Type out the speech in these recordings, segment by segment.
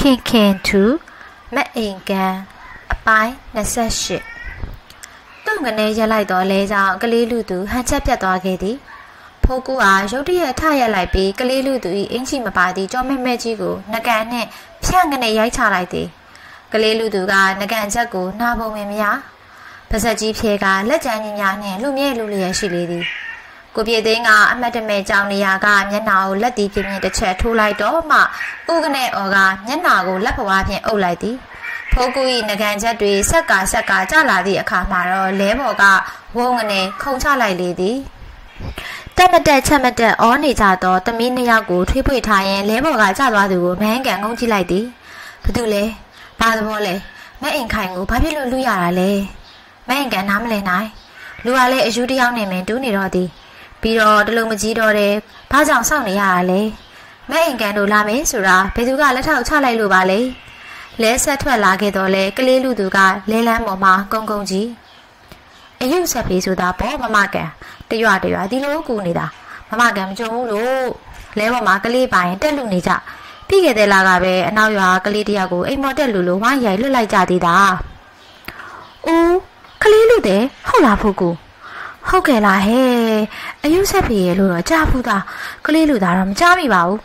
ခင်ခင်သူမအိမ်ကန်အပိုင်း28သူ့ငနေရက်လိုက်တော့လဲကြောင့်ကလေးလူသူဟန်ချက်ပြတ်သွားခဲ့သည်ဖိုးကူအားရုတ်တရက်ထရက်လိုက်ပြီးကလေးလူသူ၏အင်ချီမပါသည့်ကြောမဲမဲကြီးကိုငကန်နှင့်ဖြန့်ငနေရိုက်ချလိုက်သည်ကလေးလူသူကငကန်ချက်ကိုနှာပုံပင်မရပါဇက်ကြီးဖြဲကလက်ကြမ်းကြီးများနှင့်လူမြဲလူလျက်ရှိလေသည် ကိုပြေသိန်းကအမတ်တမဲကြောင်နေရာကမျက်နှာကိုလက်တီပြင်းပြင်းတစ်ချက်ထိုးလိုက်တော့မှဥကနေအော်ကမျက်နှာကိုလက်ဖွားဖြင့်အုပ်လိုက်သည်ဖိုးကူ၏ငကန်ချက်တွေဆက်ကာဆက်ကာကျလာသည့်အခါမှာတော့လဲဘော်ကဝုန်းကနေခုံချလိုက်လေသည်တက်မတက်ချက်မတက်အောနေကြသောတမီးနှစ်ယောက်ကိုထွေးဖွေထားရင်လဲဘော်ကကျသွားသူကိုမဟန်းကန်ငုံကြည့်လိုက်သည်ဘာတူလဲဘာသဘောလဲမအိမ်ခိုင်ကိုဘာဖြစ်လို့လူရတာလဲမအိမ်ကန်နားမလဲနိုင်လူကလည်းအယူတယောက်နဲ့မင်းတူးနေတော့သည် ပြီးတော့တလုံးမကြီးတော့တယ်ဘာကြောင့်စောင့်နေရတာလဲမဲ့အိမ်ကန်တို့လာမယ်ဆိုတာဘယ်သူကလက်ထောက်ချလိုက်လို့ပါလဲလဲဆက်ထွက်လာခဲ့တော့လေကလေးလူသူကလဲလန်းပေါ်မှာကုန်းကုန်းကြီးအယုဆက်ပြေးဆိုတာဘောမမကန်တရွတရွဒီလိုကူနေတာမမကန်မကြုံဘူးလို့လဲပေါ်မှာကလေးပါရင်တက်လူနေကြပြီးခဲ့တဲ့လကပဲအနောက်ရွာကလေးတယောက်ကိုအိမ်မော်တက်လူလိုဝိုင်းရိုက်လွတ်လိုက်ကြသေးတာ။အိုးကလေးလူတဲ့ဟုတ်လားဖို့ကူ ဟုတ်ကဲ့လားဟဲ့အယုဆက်ဖေရဲ့လို့တော့ကြားဘူးသားကလေးလူသားတော့မကြားမိပါဘူး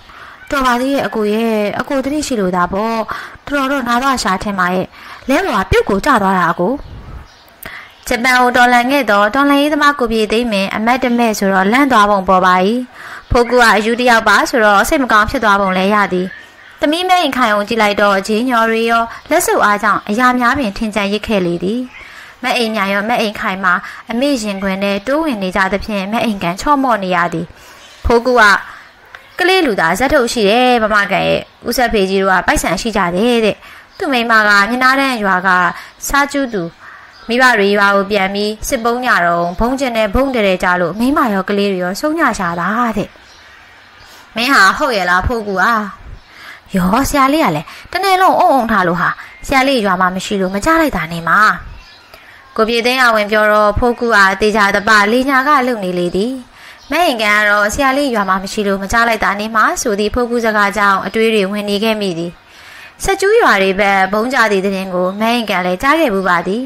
တော်ပါသေးရဲ့အကိုရဲ့အကိုတတိရှိလို့သားပေါ့တော်တော်နာတော့ရှာထင်ပါရဲ့လဲပေါ်ကပြုတ်ကိုကျသွားတာအကိုဂျပန်ကိုတော်လန်ခဲ့တော့တော်လန်ရေးသမားကိုပြေသိမ့်မယ်အမတ်တမဲ့ဆိုတော့လန့်သွားပုံပေါ်ပါ ਈ ဖိုးကူကအယူတယောက်ပါဆိုတော့စိတ်မကောင်းဖြစ်သွားပုံလဲရသည်သမီးမဲရင်ခိုင်အောင်ကြည့်လိုက်တော့ဂျင်းညော်ရီရောလက်စုပ်အားကြောင့်အရာများပင်ထင်ကြံရစ်ခဲ့လေသည် မက်အိမ်ညာရောမက်အိမ်ခိုင်မှာအမေရင်ခွင်နဲ့တိုးဝင်နေကြသဖြင့်မက်အိမ်ကန်ချော့မော့နေရသည်ဖိုးကူကကလေးလူသားဇက်ထုတ်ရှိတယ်မမကန်ရဲ့ဦးဆက်ဖေကြီးတို့ကပိုက်ဆံရှိကြတယ်တဲ့သူ့မိမကမြနာတဲ့ရွာကစားကျူးသူမိဘတွေရွာကိုပြန်ပြီးစစ်ပုံးညတော့ဘုံကျင်နဲ့ဘုံတရဲကြလို့မိမရောကလေးတွေရောဆုံးညရှာတာတဲ့မင်းဟာဟုတ်ရဲ့လားဖိုးကူအားရောဆရာလေးကလည်းတနေ့လုံးအုံအုံထားလို့ဟာဆရာလေးရွာမှာမရှိလို့မကြလိုက်တာနေမှာ ကိုပြေသိန်းအဝင်ပြောတော့ဖိုးကူအားတေချာတပလေးညာကလုံနေလေသည်မဲရင်ကန်ကတော့ဆရာလေးရွာမှာမရှိလို့မကြလိုက်တာနေမှာဆိုသည်ဖိုးကူစကားကြောင့်အတွေးတွေဝင်နေခဲ့မိသည်ဆက်ကျူးရွာတွေပဲဘုံကြသည့်တဲ့ရင်ကိုမဲရင်ကန်လည်းကြားခဲ့ဘူးပါသည်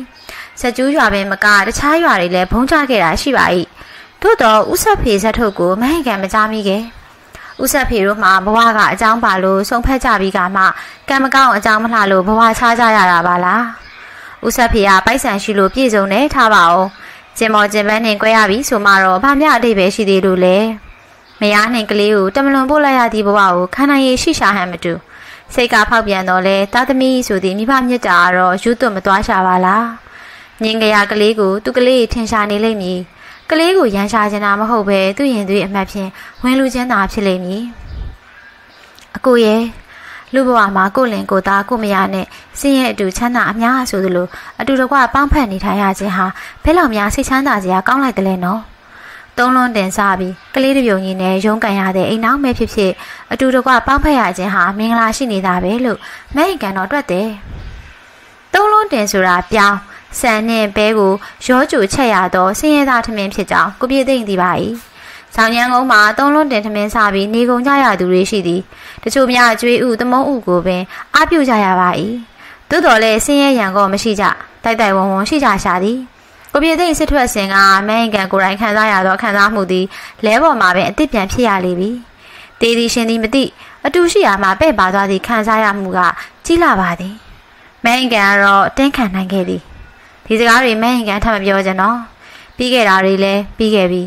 ဆက်ကျူးရွာပဲမကတခြားရွာတွေလည်းဘုံကြခဲ့တာရှိပါ၏သို့တော့ဥဆက်ဖေဆက်ထုတ်ကိုမဲရင်ကန်မကြားမိခဲ့ဥဆက်ဖေတို့မှဘဝကအကြောင်းပါလို့ဆုံးဖက်ကြပြီးကမှကံမကောင်းအကြောင်းမလှလို့ဘဝချကြရတာပါလား ဦးဆက်ဖေကပိုက်ဆံရှိလို့ပြည့်စုံနေထားပါအောင်ကျင်မော်ကျင်ပန်းနဲ့꿰ရပြီဆိုမှတော့ဘာမျှအတိတ်ပဲရှိသေးလို့လဲမယားနှင်ကလေးကိုတမလွန်ပို့လိုက်ရသည့်ဘဝကိုခန္ဓာရည်ရှိရှာဟန်မတူစိတ်ကဖောက်ပြန်တော့လဲတာသမီဆိုသည်မိဘမြတ်တာကတော့ယူသွတ်မသွားရှာပါလားငင်းကြရကလေးကိုသူကလေးထင်ရှားနေလိမ့်မည်ကလေးကိုရန်ရှာချင်တာမဟုတ်ပဲသူ့ရင်သွေးအမှတ်ဖြင့်ဝင်လူချင်းသာဖြစ်လိမ့်မည်အကိုရဲ့ လူဘဝမှာကိုလင်ကိုသားကိုမယားနဲ့စင်းရဲ့အတူချမ်းသာအများဆိုသလိုအတူတကွပေါင်းဖက်နေထိုင်ရခြင်းဟာဘဲလောက်များစိတ်ချမ်းသာစရာကောင်းလိုက်တယ်လေနော်သုံးလုံးတင်စားပြီးကလေးတပြုံကြီးနဲ့ရုံးကန်ရတဲ့အိမ်နောက်မဲဖြစ်ဖြစ်အတူတကွပေါင်းဖက်ရခြင်းဟာမင်္ဂလာရှိနေတာပဲလို့မဲဟင်ကန်တော့တွက်တယ်သုံးလုံးတင်ဆိုတာပြောင်းဆန်နဲ့ဘဲကိုရောကြိုချက်ရတော့ဆင်းရဲသားထမင်းဖြစ်ကြောင်းကိုပြေသိမ့်သိပါ၏ ဆောင်းရန်ကုန်းမှာသုံးလုံးတင်ထမင်းစားပြီးနေကုန်ကြရသူတွေရှိသည်တချို့များကျွေးဥသမုံဥကိုပင်အားပြုကြရပါ၏သို့တော်လည်းဆင်းရဲရန်ကောမရှိကြတိုက်တိုက်ဝုံဝုံရှိကြရှာသည်ကိုပြေသိစစ်ထွက်စဉ်ကမန်ကန်ကိုယ်တိုင်ခံစားရသောခံစားမှုသည်လဲပေါ်မှာပင်အစ်စ်ပြန်ဖြစ်ရလေပြီတေးသည်ရှင်သည်မသိအတူရှိရာမှာပဲ့ပါသွားသည့်ခံစားရမှုကကြီးလာပါသည်မန်ကန်ကတော့တင်းခံနိုင်ခဲ့သည်ဒီစကားတွေမန်ကန်ထပ်မပြောကြနော်ပြီးခဲ့တာတွေလည်းပြီးခဲ့ပြီ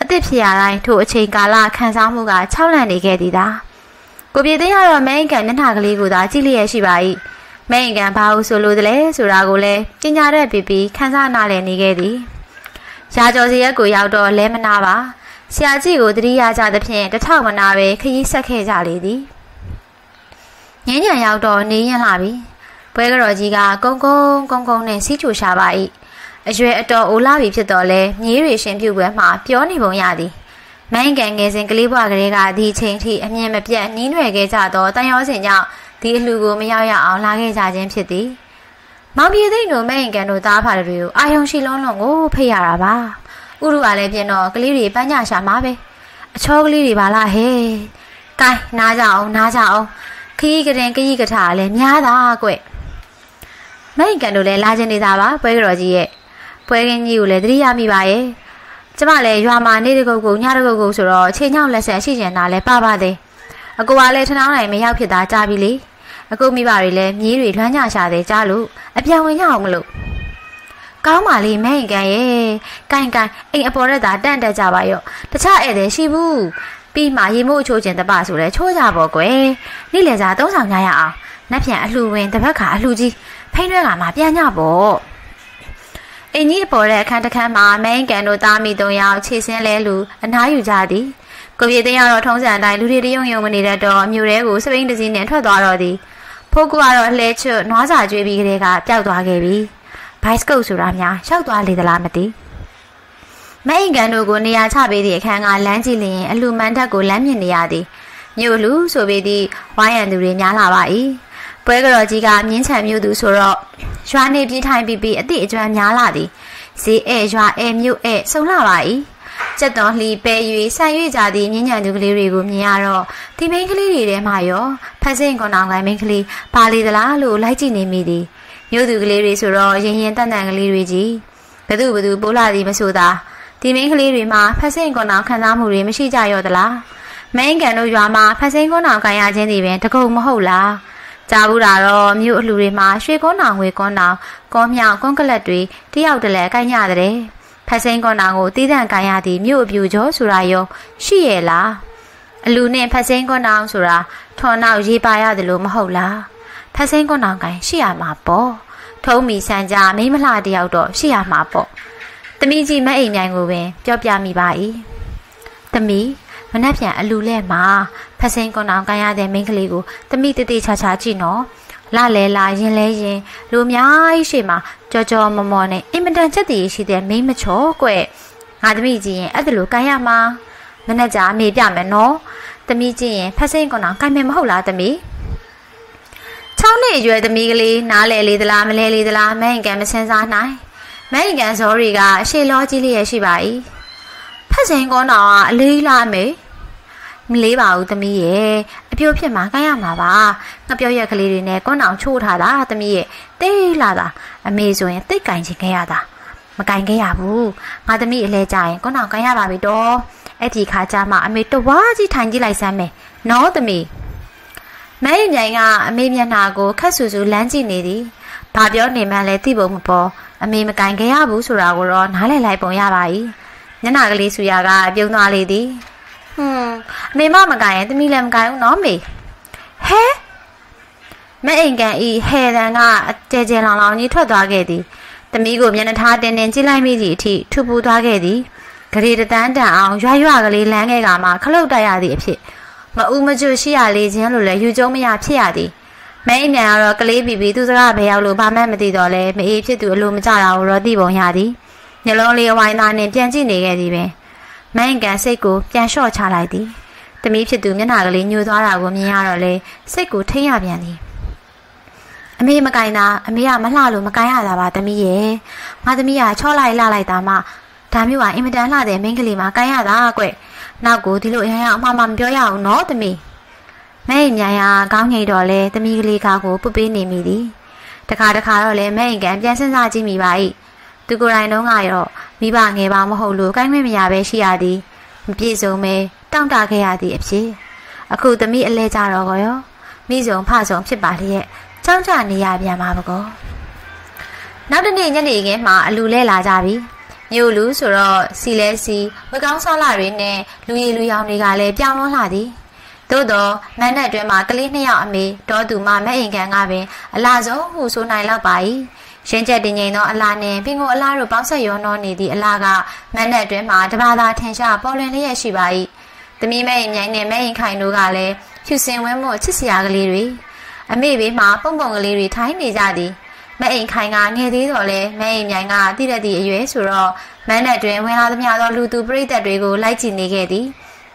အစ်စ်ဖြစ်ရတိုင်းထို့အချိန်ကာလခံစားမှုက၆လန့်နေခဲ့သည်သာကိုပြေသိရတော့မန်ကန်မျက်နှာကလေးကိုသာကြည့်လျက်ရှိပါ၏မန်ကန်ဘာလို့ဆိုလို့တလဲဆိုတာကိုလည်းပညာတဲ့ပြပြီးခန်းစားနာလည်နေခဲ့သည်ရာကျော်စီရက်ကိုရောက်တော့လဲမနာပါဆရာကြီးကိုတတိယကြသဖြင့်တထောက်မနာပဲခရီးဆက်ခဲ့ကြလေသည်ညဉ့်ညံရောက်တော့နေရင်လာပြီပွဲကတော်ကြီးကကုန်းကုန်းကုန်းကုန်းနဲ့စီးချိုရှာပါ၏ အရွယ်အတော်အိုလာပြီဖြစ်တော့လဲမြေးတွေရှင်ပြုတ်ပွဲမှာပြောနေပုံရသည်မိုင်းကန်ငယ်စဉ်ကလေးဘွားကလေးကဒီချိန်ထိအမြင်မပြတ်နှီးနွယ်ခဲ့ကြသောတန်ရောစင်ကြောင့်ဒီအလှကိုမရောက်ရအောင်လာခဲ့ကြခြင်းဖြစ်သည်မောင်ပြေသိမ့်တို့မိုင်းကန်တို့သားဖာတွေကိုအာယုံရှိလုံးလုံးကိုဖိတ်ရတာပါဥရုကလည်းပြင်တော့ကလေးတွေပန်းကြရှာမှာပဲအချောကလေးတွေပါလားဟဲ့ကိုင်းနားကြအောင်နားကြအောင်ခရီးကရင်ခရီးကထားလည်းများတာကွမိတ်ကန်တို့လည်းလာခြင်းနေတာပါပွဲကြော်ကြီးရဲ့ ပွဲကင်းကြီးကိုလည်းသတိရမိပါရဲ့ကျမလည်းရွာမှာနေတကုတ်ကိုညတကုတ်ကိုဆိုတော့ချိန်ညောက်လက်ဆက်ရှိကျင်တာလည်းပါပါသေးအကူကလည်းထထောင်းနိုင်မရောက်ဖြစ်တာကြားပြီလေအကူမိဘတွေလည်းမြေးတွေလွမ်းညရှာတယ်ကြားလို့အပြောင်းဝင်ရအောင်မလို့ကောင်းပါလေမဲရင်ကန်ရဲ့ကန်ကန်အိမ်အပေါ်ရက်သာတန့်တက်ကြပါရော့တခြားဧည့်သည်ရှိဘူးပြီးမှရေမို့အချိုးကျင်တပဆိုလဲချိုးကြပေါ့ကွယ်နေ့လည်စာသုံးဆောင်ကြရအောင်နက်ပြန်အလှဝင်တပတ်ခါအလှကြီးဖိနှဲကမှပြန်ညပေါ့ အင်းကြီးအပေါ်တဲ့အခန်းတစ်ခန်းမှာမဲရင်ကန်တို့သားမိသုံးယောက်ခြေစင်းလဲလူအနားယူကြသည်ကိုပြေတဲ့ရောက်တော့ထုံးစံအတိုင်းလူတွေတယုံယုံမနေတဲ့တော့အမျိုးတဲကိုစပိန်တစည်းနဲ့ထွက်သွားတော့သည်ဖိုးကူကတော့လှဲချွတ်နွားစာကျွေးပြီးကလေးကပျောက်သွားခဲ့ပြီဘိုက်စကုတ်ဆိုတာများရှောက်သွားလေသလားမသိမအိမ်ကန်တို့ကိုနေရာချပေးသည့်အခန်းကလမ်းကြည့်လျင်အလှမန်ထက်ကိုလမ်းမြင်နေရသည်မြို့လူဆိုပေသည့်ဝိုင်းရန်သူတွေများလာပါ၏ ပွဲကြော်ကြီးကမြင်းချံမြို့သူဆိုတော့ရွာနေပြေးထိုင်ပြီးပြီးအသည့်အကျွမ်းများလာသည်ဈေးအဲရွာအဲမြို့အဲစုံလာပါ၏ကြက်တော်လှီပဲ၍ဆန်၍ကြသည့်ညဉ့်ညံသူကလေးတွေကိုမြင်ရတော့ဒီမိန်းကလေးတွေထဲမှာရောဖက်စင်ကွန်အောင်ကိုင်းမိန်းကလေးပါလေသလားလို့လိုက်ကြည့်နေမိသည်မြို့သူကလေးတွေဆိုတော့ရင်ရင်တန်တန်ကလေးတွေကြီးဘသူဘသူပိုးလာသည်မဆိုသာဒီမိန်းကလေးတွေမှာဖက်စင်ကွန်အောင်ခံစားမှုတွေမရှိကြရောသလားမိန်းကန်တို့ရွာမှာဖက်စင်ကွန်အောင်ကိုင်းရခြင်းတွေပင်တကုံမဟုတ်လား ကြားဘူးတာတော့မြို့အလှတွေမှာရွှေကွန်းအောင်ငွေကွန်းအောင်ကောမြောင်ကွန်းကလတ်တွေတယောက်တလဲကိုင်းရတဲ့ဖက်စိန်ကွန်တောင်ကိုတီးတန့်ကန်ရသည်မြို့အပြူကျော်ဆိုတာရောရှိရဲ့လားအလူနဲ့ဖက်စိန်ကွန်တောင်ဆိုတာထော်နောက်ရေးပါရတယ်လို့မဟုတ်လားဖက်စိန်ကွန်တောင်ကန်ရှိရမှာပေါ့ထုံးမီဆန်ကြမိမလှတယောက်တော့ရှိရမှာပေါ့တမီးကြီးမအိမ်မြိုင်ကိုပင် ပြောပြမိပါ၏တမီး မနှက်ပြန်အလူလဲမှာဖက်စိန်ကွန်တောင်ကန်ရတဲ့မိန်းကလေးကိုတမီးတတိချာချာကြည့်နော်လာလဲလာရင်လဲရင်လူအများကြီးရှိမှာကြော်ကြော်မော်မော်နဲ့အင်မတန်ချက်တည်ရှိတဲ့မိမချောကွငါသမီးကြီးရင်အဲ့ဒါလိုကိုင်းရမှာမနဲ့ကြာအမေပြမယ်နော်သမီးကြီးရင်ဖက်စိန်ကွန်အောင်ကိုင်းမယ်မဟုတ်လားသမီး6နှစ်အရွယ်သမီးကလေးနားလဲလေးသလားမလဲလေးသလားမဲင်ကန်မစင်စားနိုင်မဲင်ကန်ဇော်ရီကအရှေလောကြီးလေးရရှိပါ၏ ဖက်စိန်ကွန်အောင်ကအလေးလားမေမလေးပါဘူးသမီးရဲ့အပြိုဖြစ်မှာကိုင်းရမှာပါငါပြောရက်ကလေးတွေနဲ့ကွန်းအောင်ချိုးထားတာသမီးရဲ့တိတ်လာတာအမေဆိုရင်တိတ်ကင်ချင်ခဲ့ရတာမကင်ခဲ့ရဘူးငါသမီးအလဲကြရင်ကွန်းအောင်ကိုင်းရပါပြီတော့အဲ့ဒီခါကျမှအမေတဝါကြီးထိုင်ကြည့်လိုက်စမ်းမယ်နော်သမီးမဲရင်မြိုင်ကအမေမျက်နှာကိုခက်ဆူဆူလမ်းကြည့်နေသည်ဘာပြောနေမှန်းလဲသိဖို့မပေါ်အမေမကင်ခဲ့ရဘူးဆိုတာကိုတော့နားလည်လိုက်ပုံရပါ၏ မျက်နှာကလေးဆူရကပြုံးသွားလေသည်ဟွန်းအမေမမကင်ရင်သမီးလည်းမကင်ဘူးနော်မေဟဲမအိမ်ကန်ဤဟဲတန်ကအကျဲကျဲလောင်လောင်ကြီးထွက်သွားခဲ့သည်သမီးကိုမျက်နှာထားတင်းတင်းကြည့်လိုက်မိသည့်အထိထူပူသွားခဲ့သည်ဂရေတတန်းတန်အောင်ရွရွကလေးလမ်းခဲ့ကမှခလုတ်တိုက်ရသည့်အဖြစ်မအူးမကျွရှိရလေခြင်းလို့လည်းယူကျုံမရဖြစ်ရသည်မအိမ်မြန်ကတော့ကလေးပီပီသူစကားဘယ်ရောက်လို့ဘာမှမသိတော့လဲမအေးဖြစ်သူအလိုမကြတာကိုတော့သိပုံရသည် ညလုံးလေးအဝိုင်းသားနဲ့ပြန်ကြည့်နေခဲ့သည်ပင်မိုင်းကန်စိတ်ကိုပြန်လျှော့ချလိုက်သည်။တမီးဖြစ်သူမျက်နှာကလေးညှိုးသွားတာကိုမြင်ရတော့လေစိတ်ကိုထိမ့်ရပြန်သည်။အမေမကင်တာအမေကမလှလို့မကင်ရတာပါတမီးရဲ့။ငါသမီးကချော့လိုက်လှလိုက်တာမှဒါမျိုးကအင်မတန်လှတဲ့မိန်းကလေးမှကင်ရတာကွ။နောက်ကိုဒီလိုအရင်အမှားမှမပြောရအောင်နော်တမီး။မဲညာရကောင်းငိတ်တော့လေတမီးကလေးကကိုပုတ်ပေးနေမိသည်။တခါတခါတော့လေမဲကန်ပြန်စဉ်းစားကြည့်မိပါ၏။ သူကိုယ်တိုင်တုန်းကရောမိဘငယ်ပါမဟုတ်လို့ကိုင်းခွင့်မရပဲရှိရသည်မပြည့်စုံပဲတောင့်တခဲ့ရသည်အဖြစ်အခုသမီးအလဲကြတော့ကောရောမိစုံဖစုံဖြစ်ပါလျက်ကြောင်းကြနေရပြန်ပါဘကောနောက်တနေ့ညနေခင်းမှာအလူလဲလာကြပြီမြို့လူဆိုတော့စီလဲစီဝကောင်းစားလာတွေနဲ့လူရည်လူရောင်တွေကလည်းပြောင်းလွှန်းလာသည်သို့တော့မန်းနဲ့အတွင်းမှာကလေးနှစ်ယောက်အမေတောသူမမဲ့အိမ်ကန်ကပင်အလားဆုံးဟုဆိုနိုင်လောက်ပါ၏ ရင်းချက်တင်ငိန်သောအလားနှင့်ပင်ကိုအလားတို့ပေါင်းဆက်ရောနှောနေသည့်အလားကမန်းနဲ့အတွင်းမှာတပါးသာထင်ရှားပေါ်လွင်လျက်ရှိပါ၏သမီးမဲ့ရင်မြိုင်နဲ့မဲ့ရင်ခိုင်တို့ကလည်းဖြူစင်ဝဲမို့ချစ်စရာကလေးတွေအမေဘေးမှာပုံပုံကလေးတွေထိုင်းနေကြသည်မဲ့အိမ်ခိုင်ကငယ်သေးတော့လဲမဲ့အိမ်မြိုင်ကတိရသည့်အရွယ်ဆိုတော့မန်းနဲ့အတွင်းဝင်လာသမျှသောလူသူပရိသတ်တွေကိုလိုက်ကြည့်နေခဲ့သည်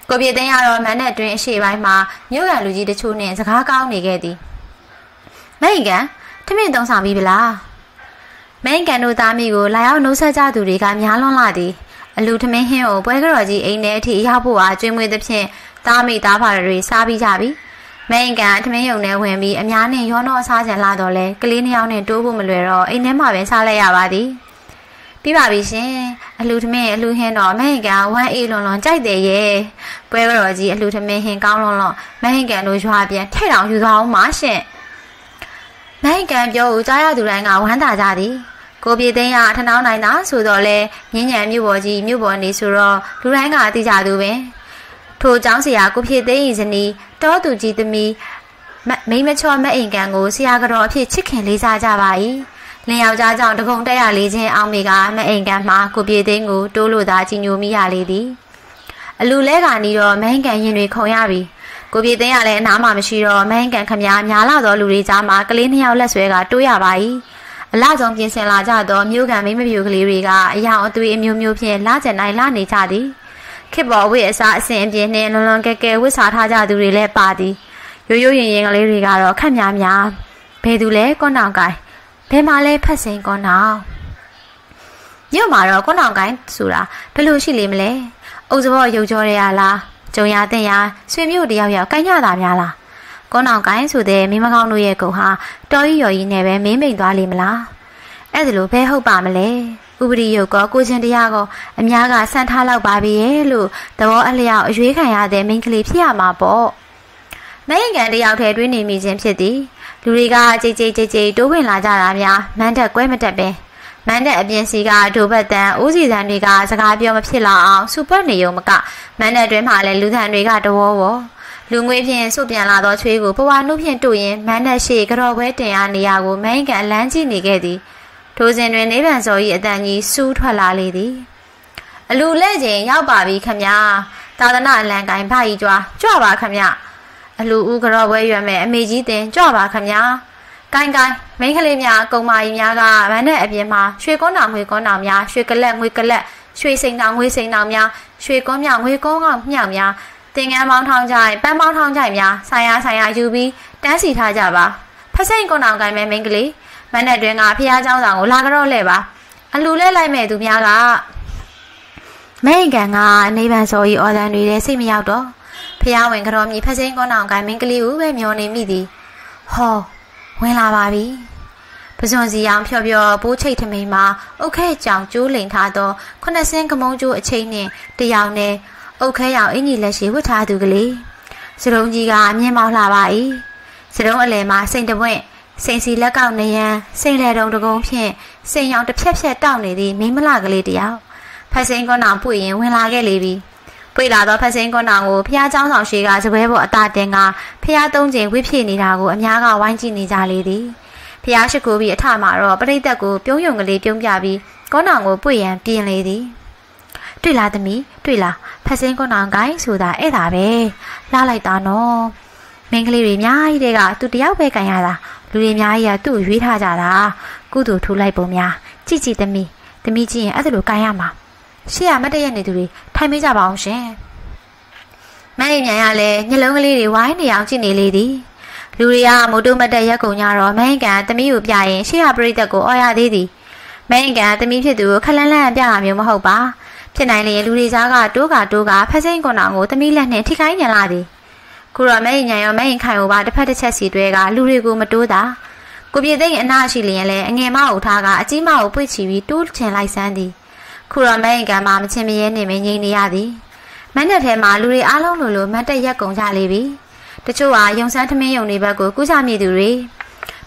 ကိုပြေသိန်းရတော့မန်းနဲ့အတွင်းအရှိပိုင်းမှာမြို့ရလူကြီးတချို့နဲ့စကားကောင်းနေခဲ့သည်မဲ့အိမ်ကထမင်းသုံးဆောင်ပြီးဗလား မိန်ကန်တို့သားမိကိုလာရောက်နှုတ်ဆက်ကြသူတွေကများလွန်းလာသည်အလူထမင်းဟင်းကိုပွဲကြော်ကြီးအိမ်ထဲအထိရောက်ဖို့အားကျွေးမွေးသဖြင့်သားမိသားဖာတွေစားပြီးကြပြီမိန်ကန်ထမင်းယုံနဲ့ဝင်ပြီးအများနဲ့ရောနှောစားကြလာတော့လဲကလေးနှစ်ယောက်နဲ့တိုးဖို့မလွယ်တော့အိမ်ထဲမှာပဲစားလိုက်ရပါသည်ပြီးပါပြီရှင်အလူထမင်းအလူဟင်းတော့မဟင်ကန်ဝမ်းအေးလွန်လွန်ကြိုက်တယ်ရဲ့ပွဲတော်ကြီးအလူထမင်းဟင်းကောင်းလွန်လွန်မဟင်ကန်တို့ရွာပြန်ထဲ့တောင်ယူသွားအောင်ပါရှင်မဟင်ကန်ပြောဦးကြားရသူတိုင်းကဝမ်းသာကြသည် ကိုပြေသိန်းကထနောင်းနိုင်တာဆိုတော့လဲမြင်းညံမြို့ပေါ်ကြီးမြို့ပေါ်နေဆိုတော့လူတိုင်းကသိကြသူပဲထိုเจ้าဆရာကိုပြေသိန်းဤဇနီးတောသူကြီးသမီးမိမချောမအိမ်ကန်ကိုဆရာကတော့အဖြစ်ချစ်ခင်လေးစားကြပါ၏လင်ယောက်ျားကြောင့်တကုံတက်ရလေးချင်းအောင်မေကမအိမ်ကန်မှာကိုပြေသိန်းကိုတိုးလို့သာကြီးညိုမိရလေသည်အလူလဲကနီတော့မဟင်ကန်ရင်တွေခုံရပြီကိုပြေသိန်းကလည်းအနားမှာမရှိတော့မဟင်ကန်ခမများများလာသောလူတွေကြားမှာကလေးနှစ်ယောက်လက်ဆွဲကတိုးရပါ၏ အလားဆုံးပြင်ဆင်လာကြသောမြို့ကန်မိမပြူကလေးတွေကအယောင်အသွေးအမျိုးမျိုးဖြင့်လာကျင်နိုင်လာနေကြသည်ခေပေါ်ဝိအစားအစဉ်အပြင်းနှင့်လွန်လွန်ကဲကဲဝစ်စားထားကြသူတွေလည်းပါသည်ရိုးရိုးရင်ရင်ကလေးတွေကတော့ခက်များများဘယ်သူလဲကွန်နောင်ကိုင်းဘယ်မှာလဲဖက်စိန်ကွန်နောင်မြို့မှာတော့ကွန်နောင်ကိုင်းဆိုတာဘယ်လိုရှိလိမ့်မလဲအုပ်စဘောရုပ်ကြောရလားကြုံရတဲ့ရဆွေမျိုးတယောက်ယောက်ကိုင်းကြတာများလား ကွန်နောင်ကိုင်းဆိုတဲ့မင်းမကောင်းတို့ရဲ့ကုံဟာတော်ရီရော်ကြီးနဲ့ပဲမင်းမိန်သွားလိမ့်မလားအဲ့ဒါလိုဘဲဟုတ်ပါမလဲဥပဒေရုပ်ကောကိုချင်းတရားကောအများကဆန့်ထားလောက်ပါပြီရဲ့လို့သဘောအလျောက်အရွေးခံရတဲ့မိန်းကလေးဖြစ်ရမှာပေါ့နိုင်ငံတယောက်ထဲတွင်းနေမိခြင်းဖြစ်သည်လူတွေကကြိတ်ကြိတ်ကြိတ်ကြိတ်တိုးဝင်လာကြတာများမန်းတက်ကွဲမတက်ပဲမန်းတဲ့အပြင်စီကဒိုဘတ်တန်ဦးစီတန်တွေကစကားပြောမဖြစ်လောက်အောင်စူပတ်နေုံမကမန်းတဲ့တွင်မှာလည်းလူထန်တွေကတဝောဝော လူငွေဖြင့်စုပြန်လာသောချွေးကိုဘဝနှုတ်ဖြင့်တို့ရင်မန်းတဲ့ရှေ့ကြော်ပွဲတင်အားနေရာကိုမိန်ကန်လမ်းကြည့်နေခဲ့သည်ထိုစဉ်တွင်နေဗန်စော်၏အတန်ကြီးစူးထွက်လာလေသည်အလူလဲ့ခြင်းရောက်ပါပြီခမညာသာသနာအလံကိုင်ဖာကြီးကြွားကြွပါခမညာအလူဦးကြော်ပွဲရွယ်မဲ့အမေကြီးတင်ကြွပါခမညာကိုင်းကိုင်းမိန်းကလေးများကုံမာကြီးများကဗန်းတဲ့အပြင်မှာရွှေကွန်းတောင်ငွေကွန်းတောင်များရွှေကလက်ငွေကလက်ရွှေစိန်တောင်ငွေစိန်တောင်များရွှေကွန်းမြောင်ငွေကွန်းကောင်မြောင်များ တင်ငန်းပေါင်းထောင်းကြိုင်ပန်းပေါင်းထောင်းကြိုင်များဆိုင်ရဆိုင်ရယူပြီးတန်းစီထားကြပါဖစိန်ကွန်းတောင်ကိုင်းမဲ့မိန်းကလေးမနဲ့တွင်ကဖះเจ้าဆောင်ကိုလာကြတော့လဲပါအလူလဲလိုက်မဲ့သူများကမိန်ကန်ကနေဗန်စော်ဤအော်ဒန်တွေတဲ့စိတ်မရောက်တော့ဖះဝင်ကြောမြည်ဖစိန်ကွန်းတောင်ကိုင်းမိန်းကလေးကိုပဲမျောနေမိသည်ဟောဝင်လာပါပြီပဇွန်စီအောင်ဖြော်ဖြော်ပိုးချိတ်ထမိန်မှာအုတ်ခဲကြောင်ကျိုးလိန်ထားသောခုနှစ်ဆင်းကမုံကျိုးအချိန်နှင့်တယောက်နဲ့ အုတ်ခဲရောင်အင်ကြီးလက်ရှိဝတ်ထားသူကလေးစရုံကြီးကအမြင်မောက်လာပါ၏စရုံအလယ်မှာစိန်တပွင့်စိန်စီလက်ကောက်နေရန်စိန်လေတုံတကုံဖြင့်စိန်ရောင်တစ်ဖြက်ဖြက်တောက်နေသည့်မိမလကလေးတယောက်ဖက်စိန်ကွန်းအောင်ပွေရင်ဝင်လာခဲ့လေပြီပွေလာသောဖက်စိန်ကွန်းအောင်ကိုဖះเจ้าဆောင်ရှိကစပွဲပေါ်အတာတင်ကဖះသုံးချိန်ဝိဖြစ်နေတာကိုအများကဝိုင်းကြည့်နေကြလေသည်ဖះရှိခိုးပြီးအထမှာတော့ပရိသတ်ကိုပြုံးယုံကလေးပြုံးပြပြီးကွန်းအောင်ကိုပွေရန်ပြင်လေသည်တွေ့လားသမီးတွေ့လား ဖက်စင်းကွန်းအောင်ကိုင်းဆိုတာအဲ့ဒါပဲလှလိုက်တာနော်မင်းကလေးတွေအများကြီးတဲ့ကသူတယောက်ပဲကန်ရတာလူတွေအများကြီးကသူ့ကိုရွေးထားကြတာကုသိုလ်ထူလိုက်ပုံများကြည့်ကြည့်သမီးသမီးကြည့်ရင်အဲ့ဒါလိုကန်ရမှာရှေ့ကမတည့်ရနေသူတွေထိုင်မေးကြပါအောင်ရှင်မအိမ်မြန်ရလဲညလုံးကလေးတွေဝိုင်းနေအောင်ကြည့်နေလေသည်လူတွေကမိုးတုမတ်တက်ရက်ကုန်ကြတော့မဟင်ကန်သမီးကိုပြရင်ရှေ့ကပရိသတ်ကိုအော်ရသေးသည်မဟင်ကန်သမီးဖြစ်သူကိုခလန်းလန်းပြတာမျိုးမဟုတ်ပါ ဖြစ်နိုင်လေလူတွေကြားကတိုးကတိုးကဖက်စိန်ကွန်အောင်ကိုသမီးလက်နဲ့ထိခိုင်းညံလာသည်ခုတော့မဲညံရောမဲရင်ခိုင်ဟိုပါတစ်ဖက်တစ်ချက်စီတွဲကလူတွေကိုမတိုးတာကိုပြေသိရင်အနာရှိလျင်လဲအငယ်မအုပ်ထားကအကြီးမအုပ်ပွေ့ချီပြီးတိုးချင်လိုက်စမ်းသည်ခုတော့မဲရင်ကမှမချင်းမရဲနေမငိမ့်နေရသည်မက်နဲ့ထဲမှာလူတွေအားလုံးလိုလိုမတ်တက်ရက်ကုန်ကြလေပြီတချို့ကယုံစမ်းထမင်းယုံတွေဘက်ကိုကူးကြမိသူတွေ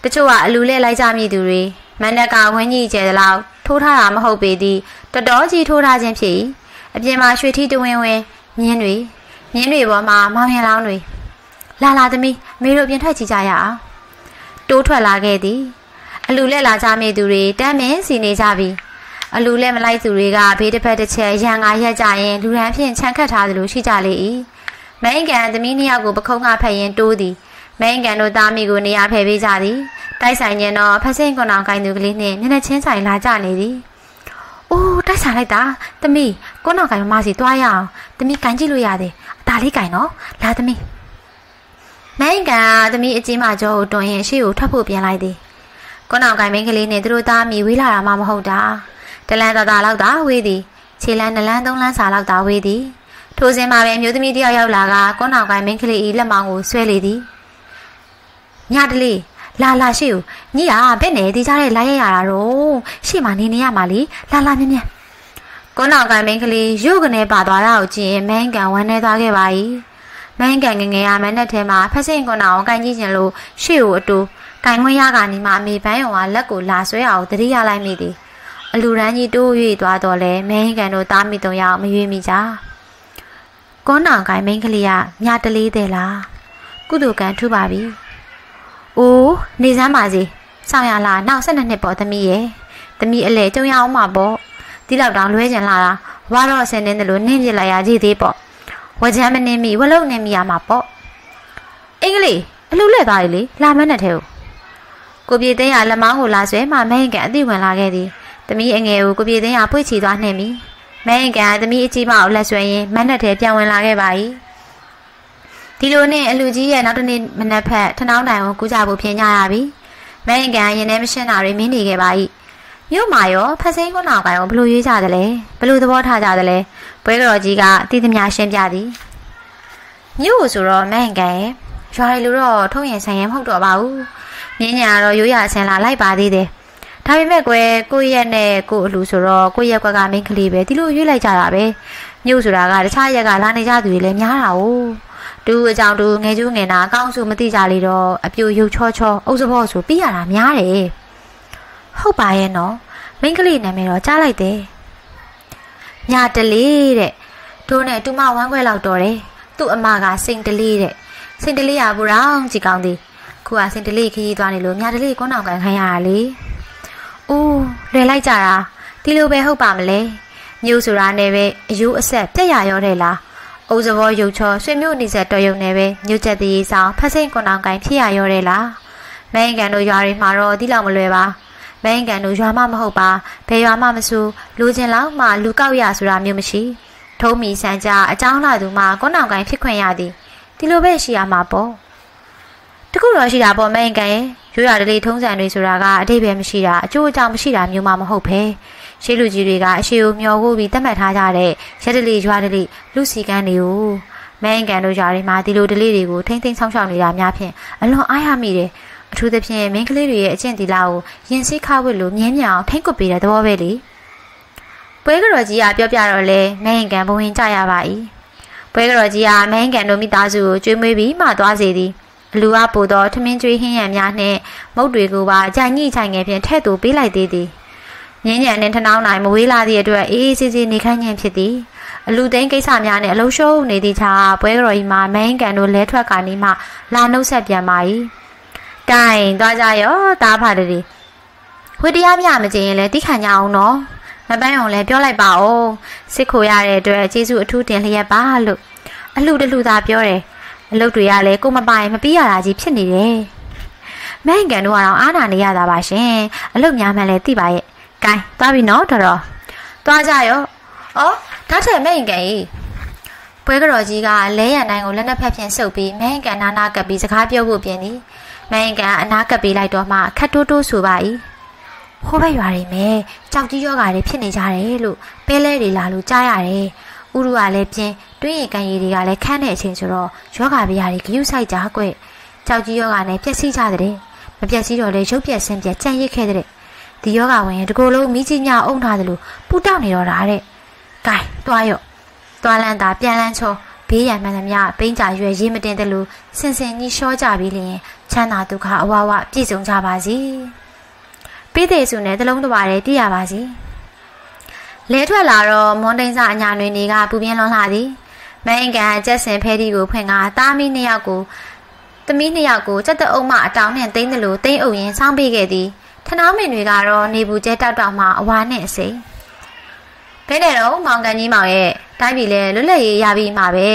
တချို့ကအလူလဲလိုက်ကြမိသူတွေမန်နက်ကဝင်းကြီးကျဲတဲ့လောက်ထိုးထားတာမဟုတ်ပေသည် တတော်ကြီးထိုးထားခြင်းဖြစ်အပြင်မှာရွှေထီးတဝင်းဝင်းမြင်းတွေမြင်းတွေပေါ်မှာမောင်ရင်လောင်းတွေလာလာသမီးမေတို့ပြင်ထွက်ကြည့်ကြရအောင်တိုးထွက်လာခဲ့သည်အလူလက်လာကြမိသူတွေတမ်းမင်းစီနေကြပြီအလူလက်မလိုက်သူတွေကဘေးတစ်ဖက်တစ်ချက်ရန်ငါရက်ကြရင်လူရန်ဖြင့်ခြံခတ်ထားသလိုရှိကြလေ၏မိန်ကန်သမီးနှစ်ယောက်ကိုပခုံးကဖက်ရင်တိုးသည်မိန်ကန်တို့သားမိကိုနေရာဖယ်ပေးကြသည်တိုက်ဆိုင်ရင်တော့ဖက်စင်းကွန်အောင်ကိုင်းသူကလေးနှင့်မျက်နှာချင်းဆိုင်လာကြနေသည်။အိုး တိုက်ဆိုင်လိုက်တာ။သမီးကွန်အောင်ကိုင်းမစီသွားရအောင်။သမီးကိုင်းကြည့်လို့ရတယ်။အသာလေးကိုင်းနော်။လာသမီး။မိန်ကန်သမီးအကြီးမကျော်ကိုတွန်ရင်ရှေ့ကိုထွက်ဖို့ပြန်လိုက်သည်။ကွန်အောင်ကိုင်းမိန်းကလေးနဲ့သူတို့သားမိဝေးလာတာမှမဟုတ်တာ။တလန်သာသာလောက်သာဝေးသည်။ခြေလန်းနှလန်းသုံးလန်းစာလောက်သာဝေးသည်။ထိုစဉ်မှာပဲမျိုးသမီးတယောက်ရောက်လာကကွန်းအောင်ကိုင်းမင်းကလေးဤလက်မောင်းကိုဆွဲလေသည်ညတလေးလာလာရှိဦးညီကဘယ်နဲ့ဒီကြတဲ့လာရရတာတော့ရှေ့မှာနေနေရမှာလေလာလာမြင်မြင် ကိုနောက်ကမင်းကလေးရုပ်ကနေပါသွားတာကိုကြည့်ရင်မန်းကန်ဝမ်းနေသွားခဲ့ပါ යි မန်းကန်ငငယ်ရမနဲ့ထဲမှာဖက်စင်ကွန်နာကိုကန်ကြည့်ခြင်းလို့ရှေ့ကိုအတူကန်ခွင့်ရကနေမှအမေပန်းရုံကလက်ကိုလာဆွဲအောင်တတိရလိုက်မိသည်အလူရန်ကြီးတိုး၍သွားတော့လဲမင်းကန်တို့တားမိတုံရောက်မရွေးမိကြကောနောင်ကိုင်းမင်းကလေးကမြတလေးတဲ့လားကုသိုလ်ကံထူပါပြီ။အိုးနေစမ်းပါစေ။ဆောင်ရလားနောက်၁၂နှစ်ပေါ့သမီးရဲ့။သမီးအလဲကြုံရအောင်မှာပေါ့။ ဒီလောက်တောင်လွဲကျင်လာတာဝါတော့ဆင်းနေတယ်လို့နင်းပြလိုက်ရကြည့်သေးပေါ့။ဝကြမ်းမနေမိဝလုံနေမိရမှာပေါ့။အင်္ဂလိပ်အလူလက်သားလေးလေလာမနဲ့ထဲကိုကိုပြေသိန်းရလက်မောင်းကိုလာဆွဲမှမဟင်ကန်အသိဝင်လာခဲ့သည်။သမီးအငယ်ကိုကိုပြေသိန်းရပွေ့ချီသွားနှင့်ပြီ။မဟင်ကန်သမီးအကြီးမအောင်လက်ဆွဲရင်မနဲ့ထဲပြန်ဝင်လာခဲ့ပါ၏။ဒီလိုနဲ့အလူကြီးရဲ့နောက်တနေ့မနက်ဖက်ထနောင်းတိုင်ကိုကူးကြဖို့ပြင်ကြရပြီ။မဲင်ကန်ရင်ထဲမရှင်းတာတွေမင်းနေခဲ့ပါ၏။ မြို့မှာရောဖက်စိမ်းကုန်းအောင်ကိုင်ကိုဘလို့ရွေးကြသလဲဘလို့သဘောထားကြသလဲပွဲတော်ကြီးကတည်သမျှရှင်းပြသည်။မြို့ကိုဆိုတော့မဲင်ကန်ရဲ့ရွာရီလိုတော့ထုံးရင်ဆိုင်ရင်မဟုတ်တော့ပါဘူး။မြင်းညာတော့ရိုးရဆင်လာလိုက်ပါသေးတယ်။ဒါပေမဲ့ကွယ်ကိုရက်နဲ့ကိုအလူဆိုတော့ကိုရက်ကွက်ကမင်းကလေးပဲဒီလိုရွေးလိုက်ကြတာပဲ။မြို့ဆိုတာကတခြားရက်ကလာနေကြသူတွေလည်းများတာ哦။တူအကြောင်းတူငယ်ကျူးငယ်နာအကောင်းဆိုမသိကြလေတော့အပြိုရုပ်ချောချောအုပ်စဘောဆိုပြီးရတာများတယ် ဟုတ်ပါရဲ့နော်မိန်းကလေးနာမည်တော့ကြားလိုက်တယ်ညာတလေးတဲ့တို့နဲ့တူမဝမ်းခွဲလောက်တော်တယ်သူ့အမကစိန်တလေးတဲ့စိန်တလေးရဘူးရောင်ကြည်ကောင်းသည်ခုကစိန်တလေးခရီးသွားနေလို့ညာတလေးကွန်းအောင်ကန်ခိုင်းရတာလေအိုးလွယ်လိုက်ကြတာဒီလိုပဲဟုတ်ပါမလဲမျိုးဆိုတာနဲ့ပဲအယိုးအဆက်ပြက်ရရောတဲ့လား။အိုးစဘောရုပ်ချောဆွေမျိုးနေဆက်တော်ရုံနဲ့ပဲညွတ်ချက်တည်ဆောင်ဖက်စိန်ကွန်အောင်ကိုင်ဖြစ်ရရောတယ်လား။မင်းကန်တို့ရွာတွေမှာတော့ဒီလောက်မလွယ်ပါ။ မင်းကန်တို့ရွာမမဟုတ်ပါ။ဘယ်ရွာမှမဆိုလူချင်းလောက်မှလူကောက်ရဆိုတာမျိုးမရှိ။ထုံးမီဆန်ကြအကြောင်းလာသူမှကွန်အောင်ကိုင်ဖြစ်ခွင့်ရသည်။ဒီလိုပဲရှိရမှာပေါ့။တခုတော့ရှိတာပေါ့မင်းကန်ရဲ့ရွာတလေးထုံးစံတွေဆိုတာကအတိတ်ပဲမရှိတာအကျိုးအကြောင်းမရှိတာမျိုးမှမဟုတ်ဘဲ။ရှေးလူကြီးတွေကအရှိကိုမျောဖို့ပြီးတတ်မှတ်ထားကြတဲ့ရက်တလီရွာတလီလူစီကန်းတွေကိုမင်းကန်တို့ရွာတွေမှာဒီလိုဒလေးတွေကိုထိမ့်သိမ်းဆောင်ရှောက်နေတာများဖြင့်အလွန်အားရမိတယ် အထူးသဖြင့်မင်းကလေးတွေရဲ့အကျင့်တီလာကိုရင်စိခါဝစ်လို့မြင်းမြအောင်ထိမ့်ကွပ်ပေးတဲ့သဘောပဲလေပွဲကတော်ကြီးကပြောပြတော့လဲမင်းကန်ဘဝင်ကြရပါ၏ပွဲကတော်ကြီးကမင်းကန်တို့မိသားစုကိုကျွေးမွေးပြီးမှသွားစေသည်အလူအပူသောထမင်းကျွေးဟင်းရံများနှင့်မုတ်တွေကိုပါကြိုင်ညှိချိုင်ငယ်ဖြင့်ထဲ့သူပေးလိုက်သေးသည်ငင်းညံနဲ့ထနောင်းနိုင်မဝေးလာသည့်အတွက်အေးအေးဆေးဆေးနေခိုင်းခြင်းဖြစ်သည်အလူသိန်းကိစ္စများနဲ့အလုံးရှုံးနေသည့်ခြားပွဲတော်ကြီးမှာမင်းကန်တို့လဲထွက်ကနေမှလာနှုတ်ဆက်ပြန်ပါ၏ တိုင်သွားကြရောတားဖာတည်းဝိတရားပြမကျင်ရင်လည်းတိခံကြအောင်နော်မပန်းအောင်လည်းပြောလိုက်ပါဦးစစ်ခိုရတဲ့အတွက်ကျေးဇူးအထူးတင်လျက်ပါလို့အလှတလှသာပြောတယ်အလုပ်တွေကလည်းကိုမပိုင်မပြီးရတာကြီးဖြစ်နေတယ်မင်းကန်တို့ကတော့အားနာနေရတာပါရှင်အလုပ်များမှလည်းသိပါရဲ့ကဲသွားပြီနော်တော်တော်သွားကြရောဩဒါထက်မဲ့ရင်ကန်ကြီးပွဲကတော်ကြီးကလဲရနိုင်ကိုလက်နှစ်ဖက်ဖြင့်ဆုပ်ပြီးမင်းကန်နာနာကပ်ပြီးစကားပြောဖို့ပြင်သည် မင်းကန်အနာကပ်ပြီးလိုက်တော့မှခတ်တိုးတိုးဆိုပါ၏ဟိုဘက်ရွာတွေမဲ့ကြောက်ကြီးယောဂါတွေဖြစ်နေကြတယ်လို့ပဲလဲတွေလာလို့ကြားရတယ်ဥရုကလည်းပြင်းတွင်းရင်ကန်ရည်တွေကလည်းခန့်တဲ့အချိန်ဆိုတော့ယောဂါဗျာတွေဂယုဆိုင်ကြကွကြောက်ကြီးယောဂါနဲ့ပျက်စီးကြတဲ့မပျက်စီးတော့လေရုပ်ပြက်ဆင်းပြက်ကြံ့ရစ်ခဲ့တဲ့ဒီယောဂဝင်တကိုယ်လုံးမိကြီးညအုံထားတယ်လို့ပူတောက်နေတော့တာတဲ့။ကဲတွားရော့။တွားလန်းတာပြန်လန်းချောဘေးရန်မှန်သမျှပိန်းကြရွယ်ရေးမတင်တယ်လို့စင်စင်ကြီးရှောကြပြီးလျင် ချမ်းသာဒုက္ခအဝဝပြည့်စုံကြပါစေ။ပိသေးစုနဲ့တလုံးတစ်ပါးတည်းတည်ရပါစေ။လဲထွက်လာတော့မွန်တိန်စာအညာတွင်တွေကပူပြင်းလွန်လာသည်။မင်းကန်ကျက်စင်ဖဲဒီကိုဖွင့်ကတားမီနှစ်ယောက်ကိုသမီးနှစ်ယောက်ကိုစက်တအုပ်မှအတောင်နဲ့တင်းတယ်လို့တင်းအုပ်ရင်စောင်းပေးခဲ့သည်။ထနောင်းမင်တွေကတော့နေဘူးကျဲတောက်တောက်မှအဝါနဲ့အစိမ်းဘဲနဲ့တော့မောင်ကန်ကြီးမောင်ရဲ့တိုင်းပြည်လဲလွတ်လပ်ရေးရပြီးမှပဲ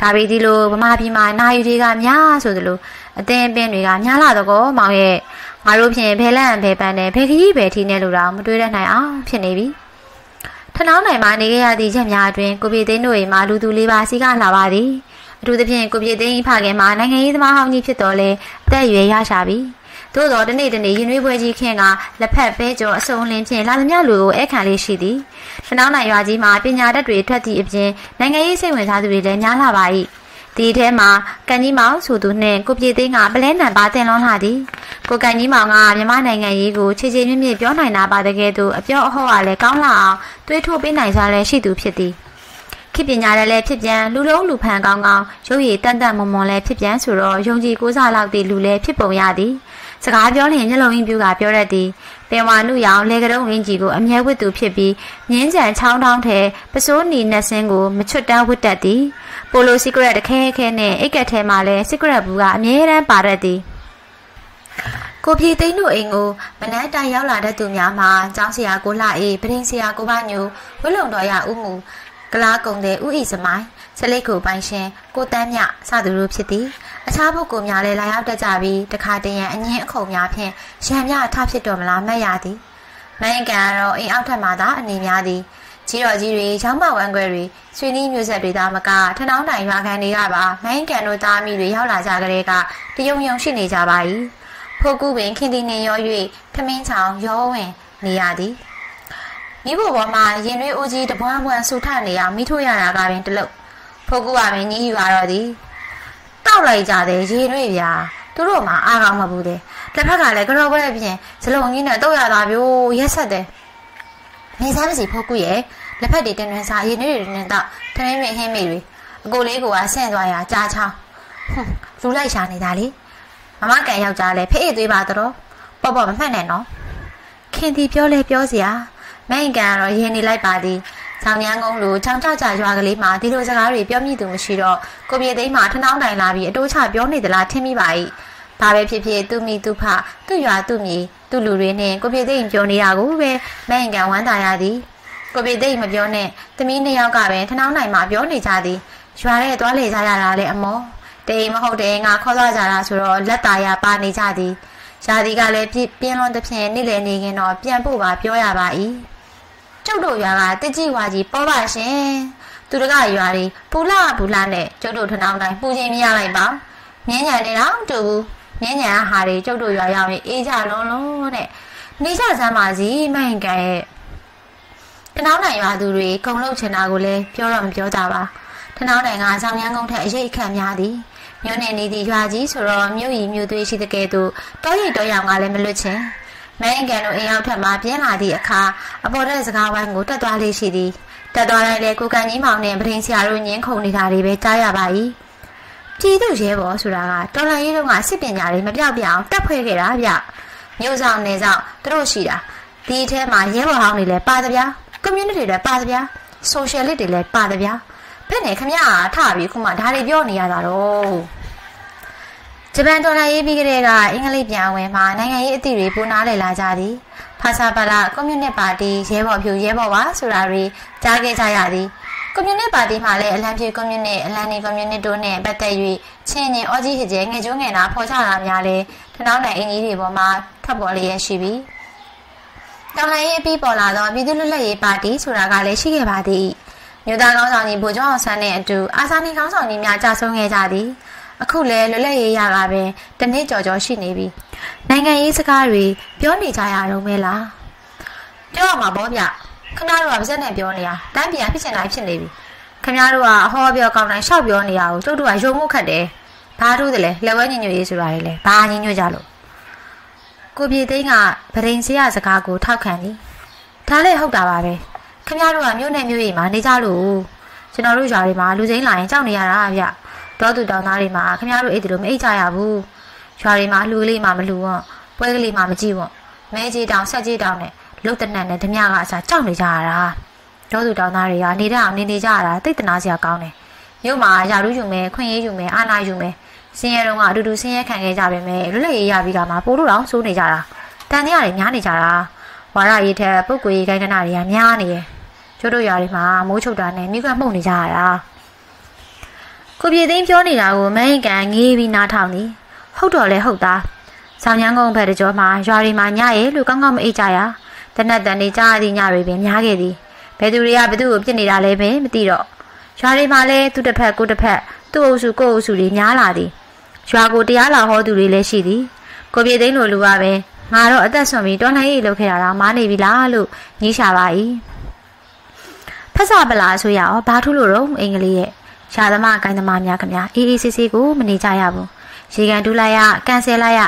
ဒါပေဒီလိုဗမာပြည်မှာနာယူတွေကများဆိုသလို အသင်းအပင်းတွေကများလာတော့ကောမောင်ရဲ့ငါတို့ဖြင့်ဘဲလန့်ဘဲပန်းနဲ့ဘဲခကြီးဘဲထီနဲ့လို့တော့မတွေးရနိုင်အောင်ဖြစ်နေပြီထနောင်းနိုင်မှာနေခဲ့ရသည့်ချက်များအတွင်းကိုပြေသိန်းတို့၏မာလူသူလေးပါစီကလာပါသည်အထူးသဖြင့်ကိုပြေသိန်းဖခင်မှာနိုင်ငံရေးသမားဟောင်းကြီးဖြစ်တော်လဲအသက်အရွယ်ရရှာပြီသို့တော်တနေ့တနေ့ရင်နှွေးပွဲကြီးခင်းကလက်ဖက်ပဲကျော်အစုံလင်းဖြင့်လာသမျှလူကိုအခန့်လေးရှိသည်။ရှနောင်းနိုင်ရွာကြီးမှာပညာတတ်တွေထွက်သည့်အပြင်နိုင်ငံရေးစိတ်ဝင်စားသူတွေလည်းများလာပါ၏ ဒီထဲမှာကန်ကြီးမောင်ဆိုသူနဲ့ကိုပြေသိန်းကပလဲနံပါတင်လွန်လာသည်ကိုကန်ကြီးမောင်ကမြန်မာနိုင်ငံရေးကိုခြေခြေမြင့်မြင့်ပြောနိုင်တာပါတကယ်သူအပြောအဟောကလည်းကောင်းလာအောင်တွေးထိုးပေးနိုင်စားလည်းရှိသူဖြစ်သည်ခေပညာလည်းဖြစ်ပြန်လူလုံးလူဖန်ကောင်းကောင်းရုပ်ရည်တန်တန်မွန်မွန်လည်းဖြစ်ပြန်ဆိုတော့ယုံကြည်ကိုးစားလောက်တဲ့လူလည်းဖြစ်ပုံရသည်စကားပြောရင်မျက်လုံးရင်းပြူကပြောတတ်သည်ပင်ဝါနုရောင်လေကတုံးရင်းကြီးကိုအမြဲဝတ်သူဖြစ်ပြီးမြင်းကြံချောင်းတောင်းထဲပစိုးနီနှက်စင်းကိုမချွတ်တန်းဝတ်တတ်သည် ပိုလိုစီကရက်တခဲခဲနဲ့အိတ်ကက်ထဲမှာလည်းစီကရက်ဘူးကအမြဲတမ်းပါတတ်သည်ကိုပြေသိန်းတို့အိမ်ကိုမနက်တိုင်ရောက်လာတဲ့သူများမှာကျောင်းဆရာကိုလှအေးပရင်းဆရာကိုဘညိုဝင်းလုံတော်ရဥမှုကလားကုံတဲ့ဥဤစမိုင်းစလိတ်ကိုပိုင်ရှင်ကိုတန်းမြစသူတို့ဖြစ်သည်အခြားပုဂ္ဂိုလ်များလည်းလာရောက်တတ်ကြပြီးတခါတရံအငင်းအခုံများဖြင့်ရံမြထဖြစ်တော်မလားမှတ်ရသည်နိုင်ငံကတော့အိမ်အောက်ထပ်မှသာအနေများသည် ကြီးတော်ကြီးတွေရောင်းမဝမ်းခွဲတွေဆွေနီးမျိုးဆက်တွေသားမကထနောင်းတိုင်ရွာခံတွေကပါမိုင်းကန်တို့သားမိတွေရောက်လာကြကြတဲ့ကတယုံယုံရှိနေကြပါ၏ဖိုးကူပင်ခင်တီနေရော၍ထမင်းချောင်ရောဝင်နေရသည်မိဖို့ပေါ်မှာရင်ရွေးဦးကြီးတပွားပွားဆူထနေအောင်မိထိုးရတာကပင်တလုတ်ဖိုးကူကပင်ညီးယူရတော့သည်တောက်လိုက်ကြတယ်ရေရွေးဗျာသူတို့မှအားကောင်းမဘူးတဲ့တစ်ဖက်ကလည်းကြော်ပွဲအပြင်ဇလုံကြီးနဲ့တော့ရတာပြိုးရက်ဆက်တယ် နေစားမစီဖိုးကူရဲ့လက်ဖက်တွေတင်းတွင်စားရေနွေးတွေနဲ့တော့ထမင်းမင်းဟင်းမိတွေအကိုလေးကဆင့်သွားရကြားချောင်းလူလိုက်ရှာနေတာလေမမကန်ယောက်ျားလဲဖိအိတ်သွေးပါတော့ပေါ့ပေါ့မမှတ်နဲ့နော်ခင်တီပြောလဲပြောစရာမိုင်ကန်ကတော့ရင်းနေလိုက်ပါသည်ဆောင်းရန်ကုန်းလိုချောင်းချောက်ချရွာကလေးမှာဒီလိုစကားတွေပြောမိသူမရှိတော့ကိုပြေသိမ်းမှာထနှောင်းတိုင်လာပြီးအတိုးချပြောနေသလားထင်မိပါ၏ ဘာပဲဖြစ်ဖြစ်သူ့မိသူ့ဖသူ့ရွာသူ့မြေသူ့လူတွေနဲ့ကိုပြေသိမ်းပြောနေတာကိုပဲမိုင်ကန်ဝမ်းသာရသည်ကိုပြေသိမ်းမပြောနဲ့သမီးနှစ်ယောက်ကပဲထနှောင်းတိုင်မှာပြောနေကြသည်ရွာထဲသွားလေကြရတာလေအမောတေးမဟုတ်တယ်ငါခေါ်သွားကြတာဆိုတော့လက်ตาရပါနေကြသည်ရာသီကလည်းပြင်းလွန်သဖြင့်နေ့လည်နေခင်တော့ပြန်ဖို့ပါပြောရပါ၏ကျုပ်တို့ရွာကတစ်ကြီးဝါကြီးပေါ်ပါရှင်သူတကရွာတွေပူလာပူလာနဲ့ကျုပ်တို့ထနောင်းတိုင်းပူချင်းမရလိုက်ပါမြင်းညာနေတော့တူဘူး မြင်းညာဟာတွေကျုပ်တို့ရွာရောက်ရင်အေးကြလုံးလုံးတဲ့နေကြစမ်းပါစီမိုင်ကန်ရဲ့ထနောင်းနိုင်ရွာသူတွေကုံလုတ်ချင်တာကိုလည်းပြောတော့မပြောကြပါထနောင်းနိုင်ကဆောင်းရန်ကုန်းထက်အရေးအခန့်များသည်မြို့နယ်နေသည့်ရွာကြီးဆိုတော့မြို့ရီမြို့သွေးရှိတဲ့ကဲ့သို့တောရိတောရောင်ကလည်းမလွတ်ချင်မင်းကန်တို့အိမ်ရောက်ထက်မှပြင်းလာသည့်အခါအပေါ်တဲ့စကားဝိုင်းကိုတက်သွားလေးရှိသည်တက်သွားလိုက်လေကိုကန်ကြီးမောင်နဲ့ပရင်ဆရာတို့ညင်းခုန်နေတာတွေပဲကြားရပါ၏ ပြည်သူရဲဘော်ဆိုတာကတော်လိုင်းရေးတုန်းကစစ်ပညာတွေမပြောက်ပြအောင်တက်ဖွဲ့ခဲ့တာဗျမြို့ဆောင်နေဆောင်သူတို့ရှိတာဒီအထဲမှာရဲဘော်ဟောင်းတွေလည်းပါသဗျာ community တွေလည်းပါသဗျာ socialist တွေလည်းပါသဗျာဘယ်နဲ့ခမရထပြီးခုမှဒါတွေပြောနေရတာတော့ဂျပန်တော်လှန်ရေးပြီးကလေးကအင်္ဂလိပ်ပြန်ဝင်မှာနိုင်ငံရေးအသည့်တွေပိုနားလည်လာကြသည်ဖာစာပါလာကွန်မြူနစ်ပါတီရဲဘော်ဖြူရဲဘော်ပါဆိုတာတွေကြားခဲ့ကြရသည် ကွန်မြူနစ်ပါတီမှာလည်းအလံဖြူကွန်မြူနစ်အလံနေကွန်မြူနစ်တို့နဲ့ပတ်သက်၍ချင်းချင်းအော်ကြီးဟစ်ကျဲငယ်ကျိုးငယ်နာဖော်ချတာများလဲထနောင်းနိုင်အင်ကြီးတွေပေါ်မှာထပ်ပေါ်လျက်ရှိပြီးတော်လှန်ရေးအပြီးပေါ်လာသောပြည်သူ့လွတ်လပ်ရေးပါတီဆိုတာကလည်းရှိခဲ့ပါသည်မြို့သားကောင်းဆောင်ကြီးဗိုလ်ချုပ်အောင်ဆန်းနဲ့အတူအာဇာနည်ကောင်းဆောင်ကြီးများကြာဆုံးခဲ့ကြသည်အခုလည်းလွတ်လပ်ရေးရတာပဲတနည်းကြော်ကြော်ရှိနေပြီနိုင်ငံရေးစကားတွေပြောနေကြရတော့မဲလားပြောရမှာပေါ့ဗျ ခဏတော့ဗစက်နဲ့ပြောနေတာတန်းပြန်ဖြစ်ချင်တိုင်းဖြစ်နေပြီခင်ဗျားတို့ကအဟောပြောကောင်းတိုင်းရှောက်ပြောနေရအောင်ကျုပ်တို့ကယုံမှုခတ်တယ်ဘာတို့တလဲလက်ဝဲညညွရေးဆိုတာလေဘာညညွကြလို့ကိုပြေသိန်းကဗရင်စရစကားကိုထောက်ခံသည်ဒါလည်းဟုတ်တာပါပဲခင်ဗျားတို့ကမြို့နယ်မြို့ရိပ်မှာနေကြလို့ကျွန်တော်တို့ရွာတွေမှာလူစိမ်းလာရင်ကြောက်နေရတာဗျတောသူတောင်သားတွေမှာခင်ဗျားတို့အိတ်တို့မအိတ်ကြရဘူးရွာတွေမှာလူကလေးမှမလူဝံ့ပွဲကလေးမှမကြည့်ဝံ့မဲကြီးတောင်ဆက်ကြီးတောင်နဲ့ လုတ်တနတ်နဲ့ဓမြကအစားကြောက်နေကြရတာတောသူတောင်သားတွေကနေတအောင်နေနေကြရတာတိတ်တနာစရာကောင်းတယ်မြို့မှာယာရုယူမယ်ခွင့်ရေးယူမယ်အာနာယူမယ်စင်းရဲတော့ကအတူတူစင်းရဲခံခဲ့ကြပါမယ်လွတ်လပ်ရေးရပြီးကမှပို့လို့တော့စိုးနေကြတာတန်တရားတွေများနေကြတာဝါရရေးထက်ပုတ်ကွေးခိုင်းကနာတွေကများနေတယ်ကျတို့ရွာတွေမှာမိုးချုပ်တာနဲ့မိကမှုန့်နေကြရတာကိုပြေသိန်းပြောနေတာကိုမဟိကန်ငေးပြီးနားထောင်သည်ဟုတ်တော့လဲဟုတ်သားဆောင်းရန်ကုန်းဖက်တကြောမှာရွာတွေမှာညရဲလို့ကောင်းကောင်းမအိတ်ကြရ တနက်တန်နေကြသည့်ညတွေပင်များခဲ့သည်ဘယ်သူတွေကဘသူ့ကိုပြစ်နေတာလဲပင်မသိတော့ရွာတွေမှာလဲသူတစ်ဖက်ကိုတစ်ဖက်သူ့အုပ်စုကိုအုပ်စုတွေများလာသည်ရွာကိုတရားလာဟောသူတွေလည်းရှိသည်ကိုပြေသိန်းလိုလူကပဲငါတော့အသက်ဆုံးပြီးတော်လှန်ရေးလုပ်ခဲ့တာတော့မားနေပြီလားလို့ညှိရှာပါ၏ဖက်စာပလာဆိုရအောင်ဘာထူးလို့တော့အင်္ဂလိပ်ရဲ့ရှာသမားကိုင်းသမားများခင်ဗျာအေးအေးဆေးဆေးကိုမနေကြရဘူးရေကန်တူးလိုက်ရကန်ဆယ်လိုက်ရ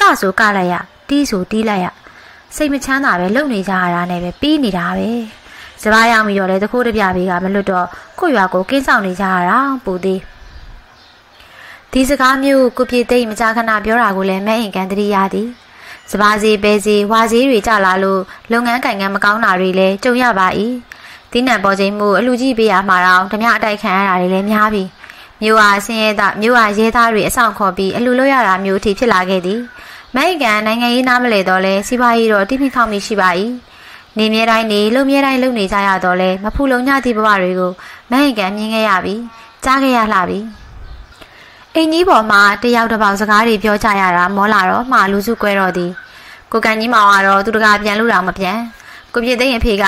ကဆိုကလိုက်ရတီးဆိုတီးလိုက်ရ စိတ်မချမ်းသာပဲလုံနေကြရတာနဲ့ပဲပြီးနေတာပဲစပားရောက်ပြီးတော့လေတခိုးတပြပေးကမလွတ်တော့ကိုရွာကိုကင်းဆောင်နေကြရတာပူသေးဒီစကားမျိုးကိုပြေသိမ့်မကြခဏပြောတာကိုလည်းမဲအင်ကန်တတိယသည်စပါးစီပဲစီဝါစီတွေကြလာလို့လုပ်ငန်းကင်ကန်းမကောင်းတာတွေလည်းကြုံရပါ၏ဒီနံပေါ်ချိန်မှုအလူကြီးပေးရမှာတော့ဓမြအတိုက်ခံရတာတွေလည်းများပြီမြို့ဟာဆင်းရဲသားမြို့ဟာရဲသားတွေအဆောင်ခေါ်ပြီးအလူလို့ရတာမျိုးအထိဖြစ်လာခဲ့သည် မဲကန်နိုင်ငံရေးနားမလဲတော့လဲစီးပွားရေးတော့တိပိခေါမိရှိပါ၏နေမြဲတိုင်းနေလုံမြဲတိုင်းလုံနေကြရတော့လဲမဖူလုံညသည့်ဘဝတွေကိုမဲကန်မြင်ခဲ့ရပြီကြားခဲ့ရလှပြီအိမ်ကြီးပေါ်မှာတယောက်တစ်ပေါက်စကားတွေပြောကြရတာမောလာတော့မှာလူစုကွဲတော့သည်ကိုကန်ကြီးမောင်ကတော့သူတကာပြန်လို့တော့မပြန်ကိုပြည့်သိန်းအဖေက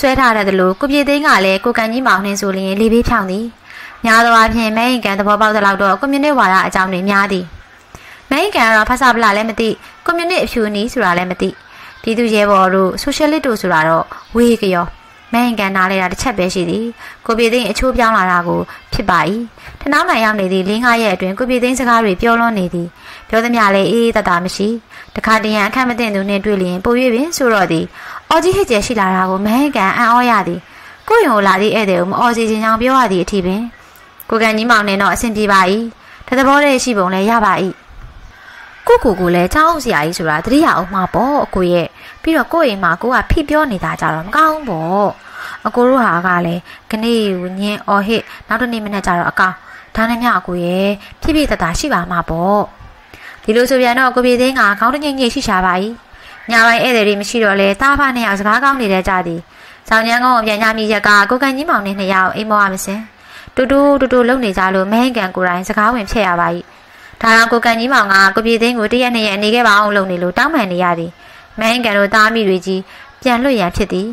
ဆွဲထားတယ်လို့ကိုပြည့်သိန်းကလည်းကိုကန်ကြီးမောင်နှင်းဆိုရင်လေးပေးဖြောင်းသည်များသောအားဖြင့်မဲရင်ကန်သဘောပေါက်တဲ့လောက်တော့ကွန်မြူနစ်ဝါဒအကြောင်းတွေများသည် မဲရင်ကန်ကတော့ဖဆပလာလည်းမသိကွန်မြူနစ်အဖြူနီးဆိုတာလည်းမသိပြည်သူရဲဘော်တို့ဆိုရှယ်လစ်တို့ဆိုတာတော့ဝေးကြောမဲရင်ကန်နားလဲတာတစ်ချက်ပဲရှိသည်ကိုပြည်သိန်းအချိုးပြောင်းလာတာကိုဖြစ်ပါ၏ထနောက်နိုင်ရောက်နေသည့်၄-၅ရက်အတွင်းကိုပြည်သိန်းစကားတွေပြောလွန်နေသည်ပြောသမျှလည်းအေးအေးတတာမရှိတခါတရံအခက်မသိသူနှင့်တွေ့လျင်ပို၍ပင်ဆိုတော့သည်အော်ကြီးဟစ်ကျဲရှိလာတာကိုမဲကန်အံ့ဩရသည်ကိုယုံလာသည့်ဧည့်သည်ကိုမအော်စီခြင်းကြောင့်ပြောရသည့်အထိပင်ကိုကန်ကြီးမောင်နဲ့တော့အဆင်ပြေပါ၏တသဘောတည်းရှိပုံလည်းရပါ၏ ကိုကိုကိုလည်းချောင်းစရာကြီးဆိုတာတတိယအောင်မှာပေါ့အကိုရဲ့ပြီးတော့ကိုအိမ်မှာကိုကဖိပြောနေတာကြတော့မကောင်းပေါ့အကိုတို့ဟာကလည်းခဏဝညင်အော်ဟစ်နောက်တစ်နေ့မနေ့ကျတော့အကောင်ဒါနဲ့မြအကိုရဲ့ဖြစ်ဖြစ်တတာရှိပါမှာပေါ့ဒီလိုဆိုပြန်တော့ကိုပြေသိန်းကခေါင်းတငိမ့်ငိမ့်ရှိရှာပါ၏ညပိုင်းဧည့်သည်တွေမရှိတော့လဲတားဖနဲ့အောင်စကားကောင်းနေတဲ့ကြသည်ဆောင်းညံကုန်းပြန်ညမြရက်ကကိုကန်ကြီးမောင်နဲ့နှစ်ယောက်အိမ်မောရမစင်တူတူတူတူလုံနေကြလို့မဲဟင်ကန်ကိုယ်တိုင်စကားဝင်ဖြစ်ရပါ၏ ဒါကြောင့်ကိုကန်ကြီးမောင်ကကိုပြေသိန်းကိုတရက်နှစ်ရက်နေခဲ့ပါအောင်လုပ်နေလို့တောင်းပန်နေရသည်မဲဟင်ကန်တို့သားမိတွေကြီးပြန်လွတ်ရန်ဖြစ်သည်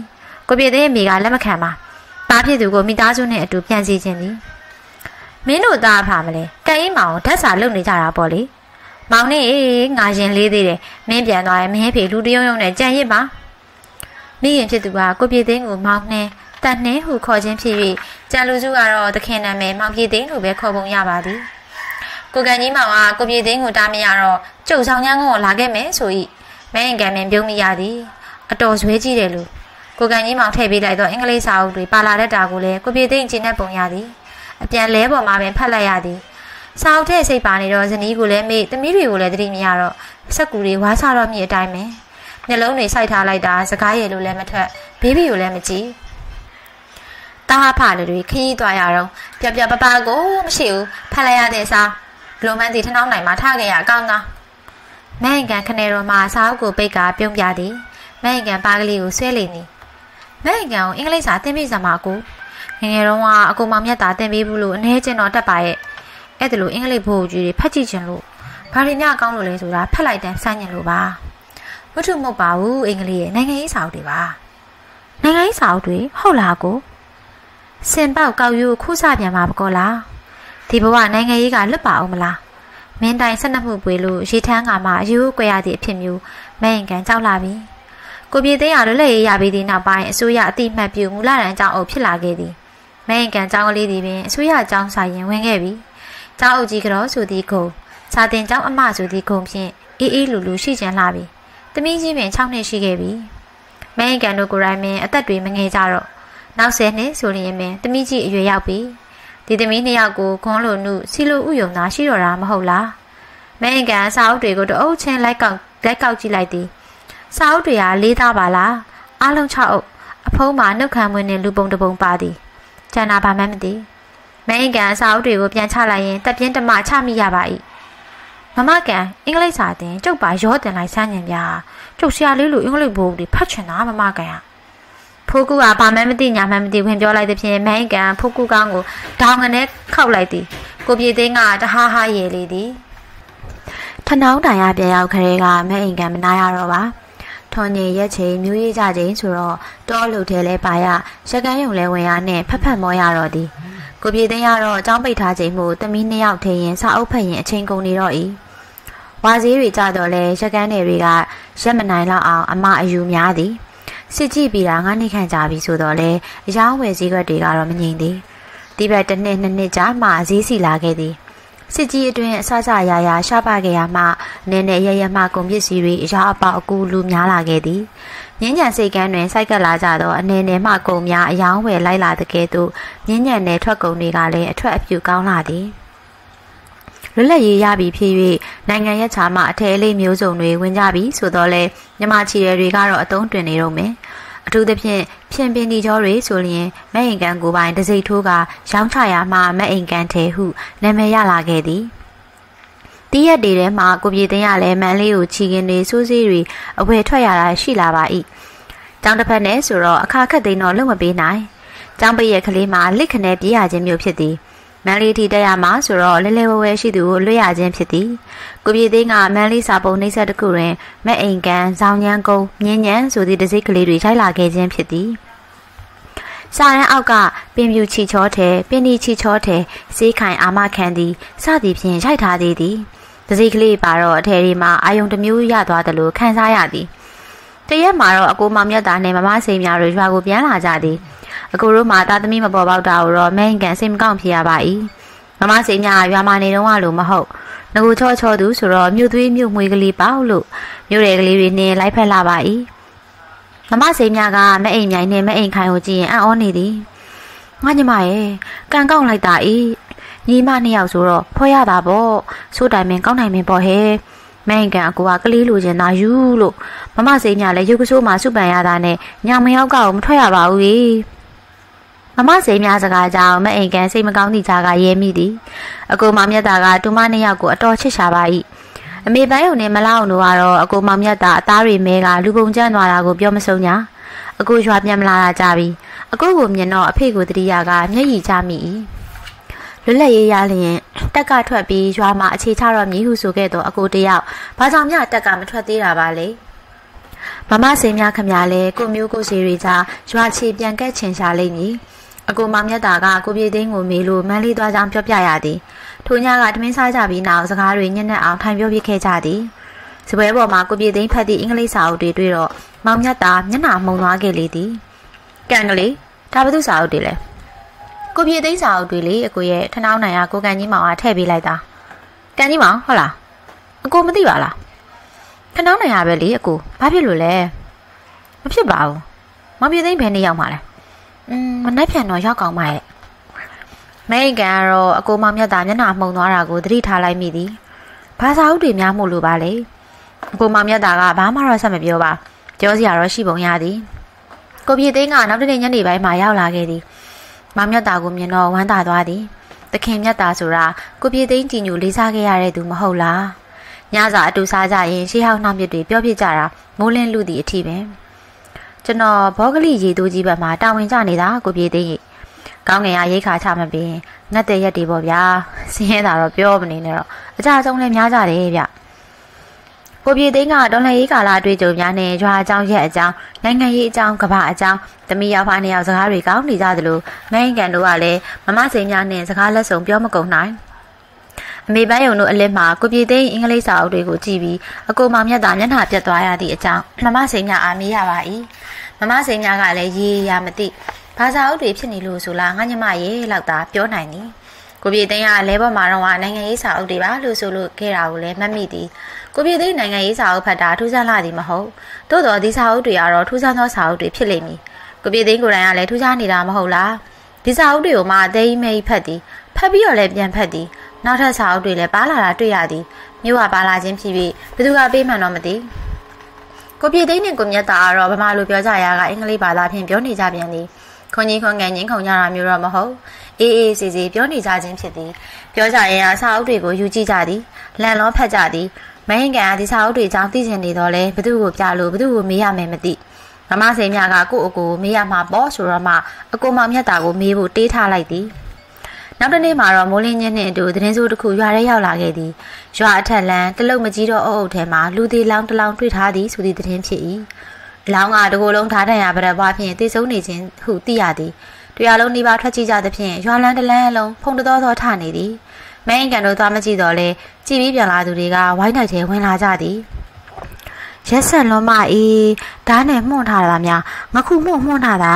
ကိုပြေသိန်းအမိကလက်မခံပါသားဖြစ်သူကိုမိသားစုနဲ့အတူပြန်စီခြင်းသည်မင်းတို့သားဖာမလဲကန်ကြီးမောင်ဓာတ်စာလုပ်နေကြတာပေါ့လေမောင်နဲ့ငါရင်လေးသေးတယ်မင်းပြန်သွားရင်မင်းဖေလူတယုံယုံနဲ့ကြံရစ်ပါမိရင်ဖြစ်သူကကိုပြေသိန်းကိုမောင်နှင်းတန်နှင်းဟုခေါ်ခြင်းဖြစ်၍ကြံလူစုကတော့သခင်နာမည်မောင်ပြေသိန်းလို့ပဲခေါ်ပုံရပါသည် ကိုကန်ကြီးမောင်ကကိုပြေသိန်းကိုတားမရတော့ကျုပ်ဆောင်ညန်းကုန်းကိုလာခဲ့မယ်ဆို၏မင်းကံမင်းပြုံးမိရသည်အတော်ဇွဲကြည့်တယ်လို့ကိုကန်ကြီးမောင်ထည့်ပေးလိုက်တော့အင်္ဂလိပ်စာအုပ်တွေပါလာတဲ့တာကိုလည်းကိုပြေသိန်းကျင်းတဲ့ပုံရသည်အပြန်လဲပေါ်မှာပင်ဖတ်လိုက်ရသည်စာအုပ်ထဲစိတ်ပါနေတော့ဇနီးကိုလည်းမေ့သမီးတွေကိုလည်းသတိမရတော့စက်ကူတွေဝါချတော့မြည်အတိုင်းပဲမျက်လုံးတွေစိုက်ထားလိုက်တာစကားရည်လို့လည်းမထွက်ဘေးဘီကိုလည်းမကြည့်တားဖာတွေခရီးသွားရတော့ပြပြပပကိုမရှိဘူးဖတ်လိုက်ရတဲ့စား လိုမန်တီထနှောင်းနိုင်မှာထားခဲ့ရအကောင်းကောင်းမဟင်ကန်ခနေတော်မှာစာအုပ်ကိုပိတ်ကပြုံးပြသည်မဟင်ကန်ပါကလေးကိုဆွဲလေနေမဟင်ကန်ကိုအင်္ဂလိပ်စာသင်ပေးစမှာကိုငငယ်တော့ကအကူမောင်မြတ်တာသင်ပေးဘူးလို့အနေချင်းတော့တက်ပါရဲ့အဲ့ဒါလိုအင်္ဂလိပ်ဘို့ကြီးတွေဖတ်ကြည့်ခြင်းလို့ဘာတွေညကောင်းလို့လဲဆိုတာဖတ်လိုက်တဲ့စမ်းညင်လို့ပါဝတ္ထုမဟုတ်ပါဘူးအင်္ဂလိပ်ရဲ့နိုင်ငံရေးစာအုပ်တွေပါနိုင်ငံရေးစာအုပ်တွေဟုတ်လားကိုစင်ပေါက်ကောက်ယူခုစပြန်မှာပကောလား ဒီဘဝနိုင်ငံရေးကလွတ်ပါအောင်မလားမင်းတိုင်ဆက်နှက်မှုပွေလို့ရေထမ်းကမှအယူကွဲရသည့်အဖြစ်မျိုးမဲရင်ကန်ကြောက်လာပြီကိုပြေသိန်းရလွတ်လပ်ရေးရပြီးသည့်နောက်ပိုင်းအစိုးရအတိမတ်ပြုမူလတန်းကျောင်းအုပ်ဖြစ်လာခဲ့သည်မဲရင်ကန်ကျောင်းကလေးသည်ပင်အစိုးရကျောင်းစာရင်ဝင်ခဲ့ပြီကျောင်းအုပ်ကြီးကတော့ဆိုသည်ကုံစာတင်ကျောင်းအမဆိုသည်ကုံဖြင့်အေးအေးလူလူရှိကြလာပြီတမီးကြီးပင်6နှစ်ရှိခဲ့ပြီမဲရင်ကန်တို့ကိုယ်တိုင်ပင်အသက်တွေမငယ်ကြတော့နောက်10နှစ်ဆိုရင်ပင်တမီးကြီးအရွယ်ရောက်ပြီ ဒီသမီးနှစ်ယောက်ကိုခွန်လိုနုစီလိုဥယုံသာရှိတော့တာမဟုတ်လားမဲရင်ကန်စာအုပ်တွေကိုတအုပ်ချင်းလိုက်ကောက်လက်ကောက်ကြည့်လိုက်သည်စာအုပ်တွေကလေးသားပါလားအားလုံး6အုပ်အဖုံးမှာနှုတ်ခမ်းမွေးနဲ့လူပုံတပုံပါသည်ကျန်တာဘာမှမသိမဲရင်ကန်စာအုပ်တွေကိုပြန်ချလိုက်ရင်တပ်ပြင်းတမချမိရပါ၏မမကန်အင်္ဂလိပ်စာတင်ကျုပ်ပါရောတင်လိုက်စမ်းညင်ပြကျုပ်ဆရာလေးလိုအင်္ဂလိပ်ဘိုးတွေဖတ်ချင်တာမမကန်อ่ะ ဖိုးကူကဘာမှမသိညာမှမသိဝင်ပြောလိုက်တဲ့ဖြင့်မိုင်းကန်ဖိုးကူကောင်းကိုဒေါင်ငနဲ့ခောက်လိုက်သည်ကိုပြေသိန်းကတဟားဟားရေလေသည်ထနောင်းတိုင်ရပြရောက်ခရဲကမဲအိမ်ကန်မနာရတော့ပါထွန်ညင်ရက်ချိန်မျိုးရေးကြချိန်ဆိုတော့တောလူထဲလဲပါရရကန်းယုံလဲဝင်ရနဲ့ဖက်ဖက်မောရတော့သည်ကိုပြေသိန်းကတော့အကြောင်းပိတ်ထားချိန်မှုတမီးနှစ်ယောက်ထင်းရင်စာအုပ်ဖတ်ရင်အချိန်ကုန်နေတော့၏ဝါစည်းတွေကြတော့လဲရကန်းတွေကရက်မနိုင်လောက်အောင်အမအယူများသည် စစ်ကြည့်ပြီးတာငါးနှစ်ခန့်ကြာပြီဆိုတော့လေအယောင်းဝယ်စည်းကွက်တွေကတော့မငြိမ်သေးဒီဘက်တစ်နှစ်နှစ်နှစ်ကြာမှဈေးစီလာခဲ့သည်စစ်ကြီးအတွင်းအစစရာရာရှားပါခဲ့ရမှနည်းနည်းရရမှကုန်ပစ္စည်းတွေအရာအပေါက်အကူလူများလာခဲ့သည်မြင်းညံစိတ်ကန်းတွင်စိုက်ကပ်လာကြသောအနေနဲ့မှကုန်များအယောင်းဝယ်လိုက်လာတဲ့ကဲ့သို့မြင်းညံနယ်ထွက်ကုန်တွေကလည်းအထွက်အပြူကောင်းလာသည် လွတ်လပ်ရေးရပြီဖြစ်၍နိုင်ငံရဲ့ခြားမှအထည်လေးမျိုးစုံတွေဝင်ကြပြီဆိုတော့လေမြမချီရတွေကတော့အသုံးတွင်နေတော့မယ်အထူးသဖြင့်ဖြင်ပင်ဒီကျော်တွေဆိုရင်မအိမ်ကန်ကိုပိုင်တစိထိုးကရောင်းချရာမှမအိမ်ကန်ထဲဟုနာမည်ရလာခဲ့သည်တည့်ရက်တွေထဲမှာကိုပြေသိန်းရလဲမန်လေးကိုချီကင်တွေစိုးစေးတွေအဝယ်ထွက်ရတာရှိလာပါ၏။ကျောင်းတစ်ဖက်နဲ့ဆိုတော့အခါခက်သိန်းတော့လုံမပေးနိုင်။ကျောင်းပိရဲ့ကလေးမှာလက်ခနဲ့ပြေးရခြင်းမျိုးဖြစ်သည်။ မန်လေးတီတက်ရမှာဆိုတော့လဲလဲဝဲဝဲရှိသူကိုလွတ်ရခြင်းဖြစ်သည်။ကိုပြေသိန်းကမန်လေးစာပုံနှိပ်ဆက်တစ်ခုတွင်မက်အိမ်ကန်၊ဇောင်းညန်းကုန်း၊မြင်းညံဆိုသည့်တစိ့ကလေးတွေရိုက်လာခဲ့ခြင်းဖြစ်သည်။စာရန်အောက်ကပင်ပြူချီချောထဲပင်ဒီချီချောထဲစေးခိုင်အာမခံသည်စသည်ဖြင့်ရိုက်ထားသေးသည်။။တစည်းကလေးပါတော့အထယ်ဒီမှာအာယုံတစ်မျိုးရသွားတယ်လို့ခံစားရသည်။ တရက်မှာတော့အကိုမောင်မြတ်သားနဲ့မမစိန်များတို့ရွာကိုပြန်လာကြသည်။အကိုတို့မှသားသမီးမပေါ်ပေါက်တာကိုတော့မိန်ကန်စိတ်မကောင်းဖြစ်ရပါ၏။မမစိန်များရွာမှာနေတော့လို့မဟုတ်။ငကိုချောချောသူဆိုတော့မြို့သွေးမြို့မွေးကလေးပေါ့လို့မြို့တယ်ကလေးတွေနဲ့လိုက်ဖက်လာပါ၏။မမစိန်များကမအိမ်မြိုင်နဲ့မအိမ်ခိုင်ကိုကြည့်ရင်အံ့ဩနေသည်။ငါညီမရဲ့ကံကောက်လိုက်တာ၏ညီမနှစ်ယောက်ဆိုတော့ဖော်ရတာပေါ့ဆိုတိုင်မင်းကောင်းနိုင်မင်းပေါ့ဟဲ့ မင်းကန်အကူကကလေးလိုချင်တာယူလို့မမစိမ့်မြလည်းရုပ်ကဆိုးမှစုပန်ရတာနဲ့ညမယောက်ကမထွက်ရပါဘူးလေမမစိမ့်မြစကားကြောင့်မအိမ်ကန်စိတ်မကောင်းသည့်ကြားကရဲမိသည်အကူမောင်မြတ်တာကတူမနှစ်ယောက်ကိုအတော်ချစ်ရှာပါ၏အမေပန်းယုံနဲ့မလောက်တို့ကတော့အကူမောင်မြတ်တာအသားတွေမဲကလူပုံကျန်းသွားတာကိုပြောမစုံညာအကူရွာပြန်မလာတာကြပြီအကူကိုမြင်တော့အဖေကိုတတိယကမျက်ရည်ကျမိ၏ လွတ်လပ်ရေးရလျင်တက်ကထွက်ပြီးရွာမှာအခြေချတော့မြည်ဟုဆိုခဲ့တော့အကိုတယောက်ဘာကြောင့်မြတက်ကမထွက်သေးတာပါလဲမမစိန်များခမရလဲကိုမျိုးကိုစီတွေကြားရွာချီပြန်ကက်ချင်ရှာလိမ့်မည်အကိုမမြတ်တာကကိုပြေသိန်းကိုမေးလို့မန်းလေးသွားကြောင်းပြောပြရသည်ထိုညကတမင်းစားကြပြီးနောက်စကားတွေညံ့ညက်အောင်ထိုင်ပြောပြခဲ့ကြသည်စပွဲပေါ်မှာကိုပြေသိန်းဖတ်သည့်အင်္ဂလိပ်စာအုပ်တွေတွေ့တော့မောင်မြတ်တာမျက်နှာမှုံသွားခဲ့လေသည်ကန်ကလေးဒါဘသူစာအုပ်တွေလဲ ကိုပြေသိန်းစာအုပ်တွေလေအကိုရဲ့ထနှောင်းနိုင်ကကိုကန်ကြီးမောင်ကထည့်ပေးလိုက်တာကန်ကြီးမောင်ဟုတ်လားအကိုမသိပါလားထနှောင်းနိုင်ရပဲလေအကိုဘာဖြစ်လို့လဲမဖြစ်ပါဘူးမောင်ပြေသိန်းဘယ်နေ့ရောက်မှာလဲอืมမနှက်ဖြန်တော့ရောက်ကောင်းပါရဲ့မိတ်ကန်ကတော့အကိုမောင်မြတ်တာမျက်နှာမှုံသွားတာကိုသတိထားလိုက်မိသည်ဘာစာအုပ်တွေများမို့လို့ပါလေအကိုမောင်မြတ်တာကဘာမှတော့ဆက်မပြောပါပြောစရာတော့ရှိပုံရသည်ကိုပြေသိန်းကနောက်တနေ့ညနေပိုင်းမှာရောက်လာခဲ့သည် မောင်မြတ်တာကိုမြင်တော့ဝမ်းသာသွားသည်တခင်မြတ်တာဆိုတာကိုပြေသိန်းကြည်ညိုလေးစားခဲ့ရတဲ့သူမဟုတ်လားညစာအတူစားကြရင်ရှေးဟောင်းနှောက်မြစ်တွေပြောပြကြတာမိုးလင်းလူသည့်အထိပဲကျွန်တော်ဘောဂလိရေတိုးကြီးဘက်မှာတာဝန်ကျနေတာကိုပြေသိန်းကောင်းငင်အားရိတ်ခါချမပြီးငတ်တဲ့ရက်တွေပေါ့ဗျာဆင်းရဲတာတော့ပြောမနေနဲ့တော့အကြအဆုံးလည်းများကြတယ်ဗျ ကိုပြေသိန်းကဒေါ်လာရေးကာလအတွေ့အကြုံများနဲ့ရွာအကြောင်းရက်အကြောင်းနိုင်ငံရေးအကြောင်းကမ္ဘာအကြောင်းသမီးရောက်ဖားနေရောက်စကားတွေကောင်းနေကြသလိုမိုင်းကန်တို့ကလည်းမမစိန်များနဲ့စကားလက်ဆောင်ပြောမကုန်နိုင်အမေပန်းယုံတို့အလစ်မှာကိုပြေသိန်းအင်္ဂလိပ်စာအုပ်တွေကိုကြည့်ပြီးအကိုမောင်မြတ်တာမျက်နှာပြတ်သွားရသည့်အကြောင်းမမစိန်များအာမေးရပါ၏မမစိန်များကလည်းရေးရမသိဘာသာအုပ်တွေဖြစ်နေလို့ဆိုလားငါညမရေလောက်သာပြောနိုင်သည်ကိုပြေသိန်းကလဲပေါ်မှာတော့နိုင်ငံရေးစာအုပ်တွေပါလို့ဆိုလို့ခဲ့တာကိုလည်းမှတ်မိသည် ကိုပြေသိန်းနိုင်ငံရေးစာအုပ်ဖတ်တာထူးဆန်းလာသည်မဟုတ်သို့တော်ဒီစာအုပ်တွေကတော့ထူးဆန်းသောစာအုပ်တွေဖြစ်လိမ့်မည်ကိုပြေသိန်းကိုယ်တိုင်ကလည်းထူးခြားနေတာမဟုတ်လားဒီစာအုပ်တွေကိုမှအသေးအိမ်မိတ်ဖတ်သည်ဖတ်ပြီးတော့လည်းပြန်ဖတ်သည်နောက်ထပ်စာအုပ်တွေလည်းပါလာတာတွေ့ရသည်မြို့ကပါလာခြင်းဖြစ်ပြီးဘသူကပေးမှန်တော့မသိကိုပြေသိန်းနဲ့ကိုမြတ်တာကတော့ဗမာလိုပြောကြရာကအင်္ဂလိပ်ဘာသာဖြင့်ပြောနေကြပြန်သည်ခွန်ကြီးခွန်ငယ်ငင်းခုံကြတာမျိုးတော့မဟုတ်အေးအေးစီစီပြောနေကြခြင်းဖြစ်သည်ပြောကြရင်အစာအုပ်တွေကိုယူကြည့်ကြသည်လန်လောဖတ်ကြသည် မဟင်ကန်ကဒီစာအုပ်တွေအကြောင်းသိချင်နေတော့လဲဘသူ့ကိုပြလို့ဘသူ့ကိုမေးရမယ်မသိမမစိန်မြကကို့အကိုမေးရမှာပေါ့ဆိုတော့မှအကိုမောင်မြတ်တာကိုမေးဖို့တေးထားလိုက်သည်နောက်တနေ့မှာတော့မိုးလင်းချင်းနဲ့အတူသတင်းစိုးတစ်ခုရွာထဲရောက်လာခဲ့သည်ရွာအထက်လန်းတလုတ်မကြီးတော့အုပ်အုပ်ထဲမှာလူသေးလောင်းတလောင်းတွေ့ထားသည်ဆိုသည့်သတင်းဖြစ်၏လောင်းကတကိုယ်လုံးထားတန်ရပရက်ပွားဖြင့်တေဆုံးနေခြင်းဟုသိရသည်တရားလုံးနှိပါထွက်ကြည့်ကြသဖြင့်ရွာလန်းတလန်းအလုံးဖုန်တော်တော်ထနေသည် မင်းကန်တို့သွားမကြည့်တော့လဲကြည်ပြီးပြန်လာသူတွေကဝိုင်းနိုင်ထဲဝင်လာကြသည်ရက်ဆက်လွန်မအေးဓာတ်နဲ့မှုန့်ထားတာများငခုမှုန့်မှုန့်ထားတာ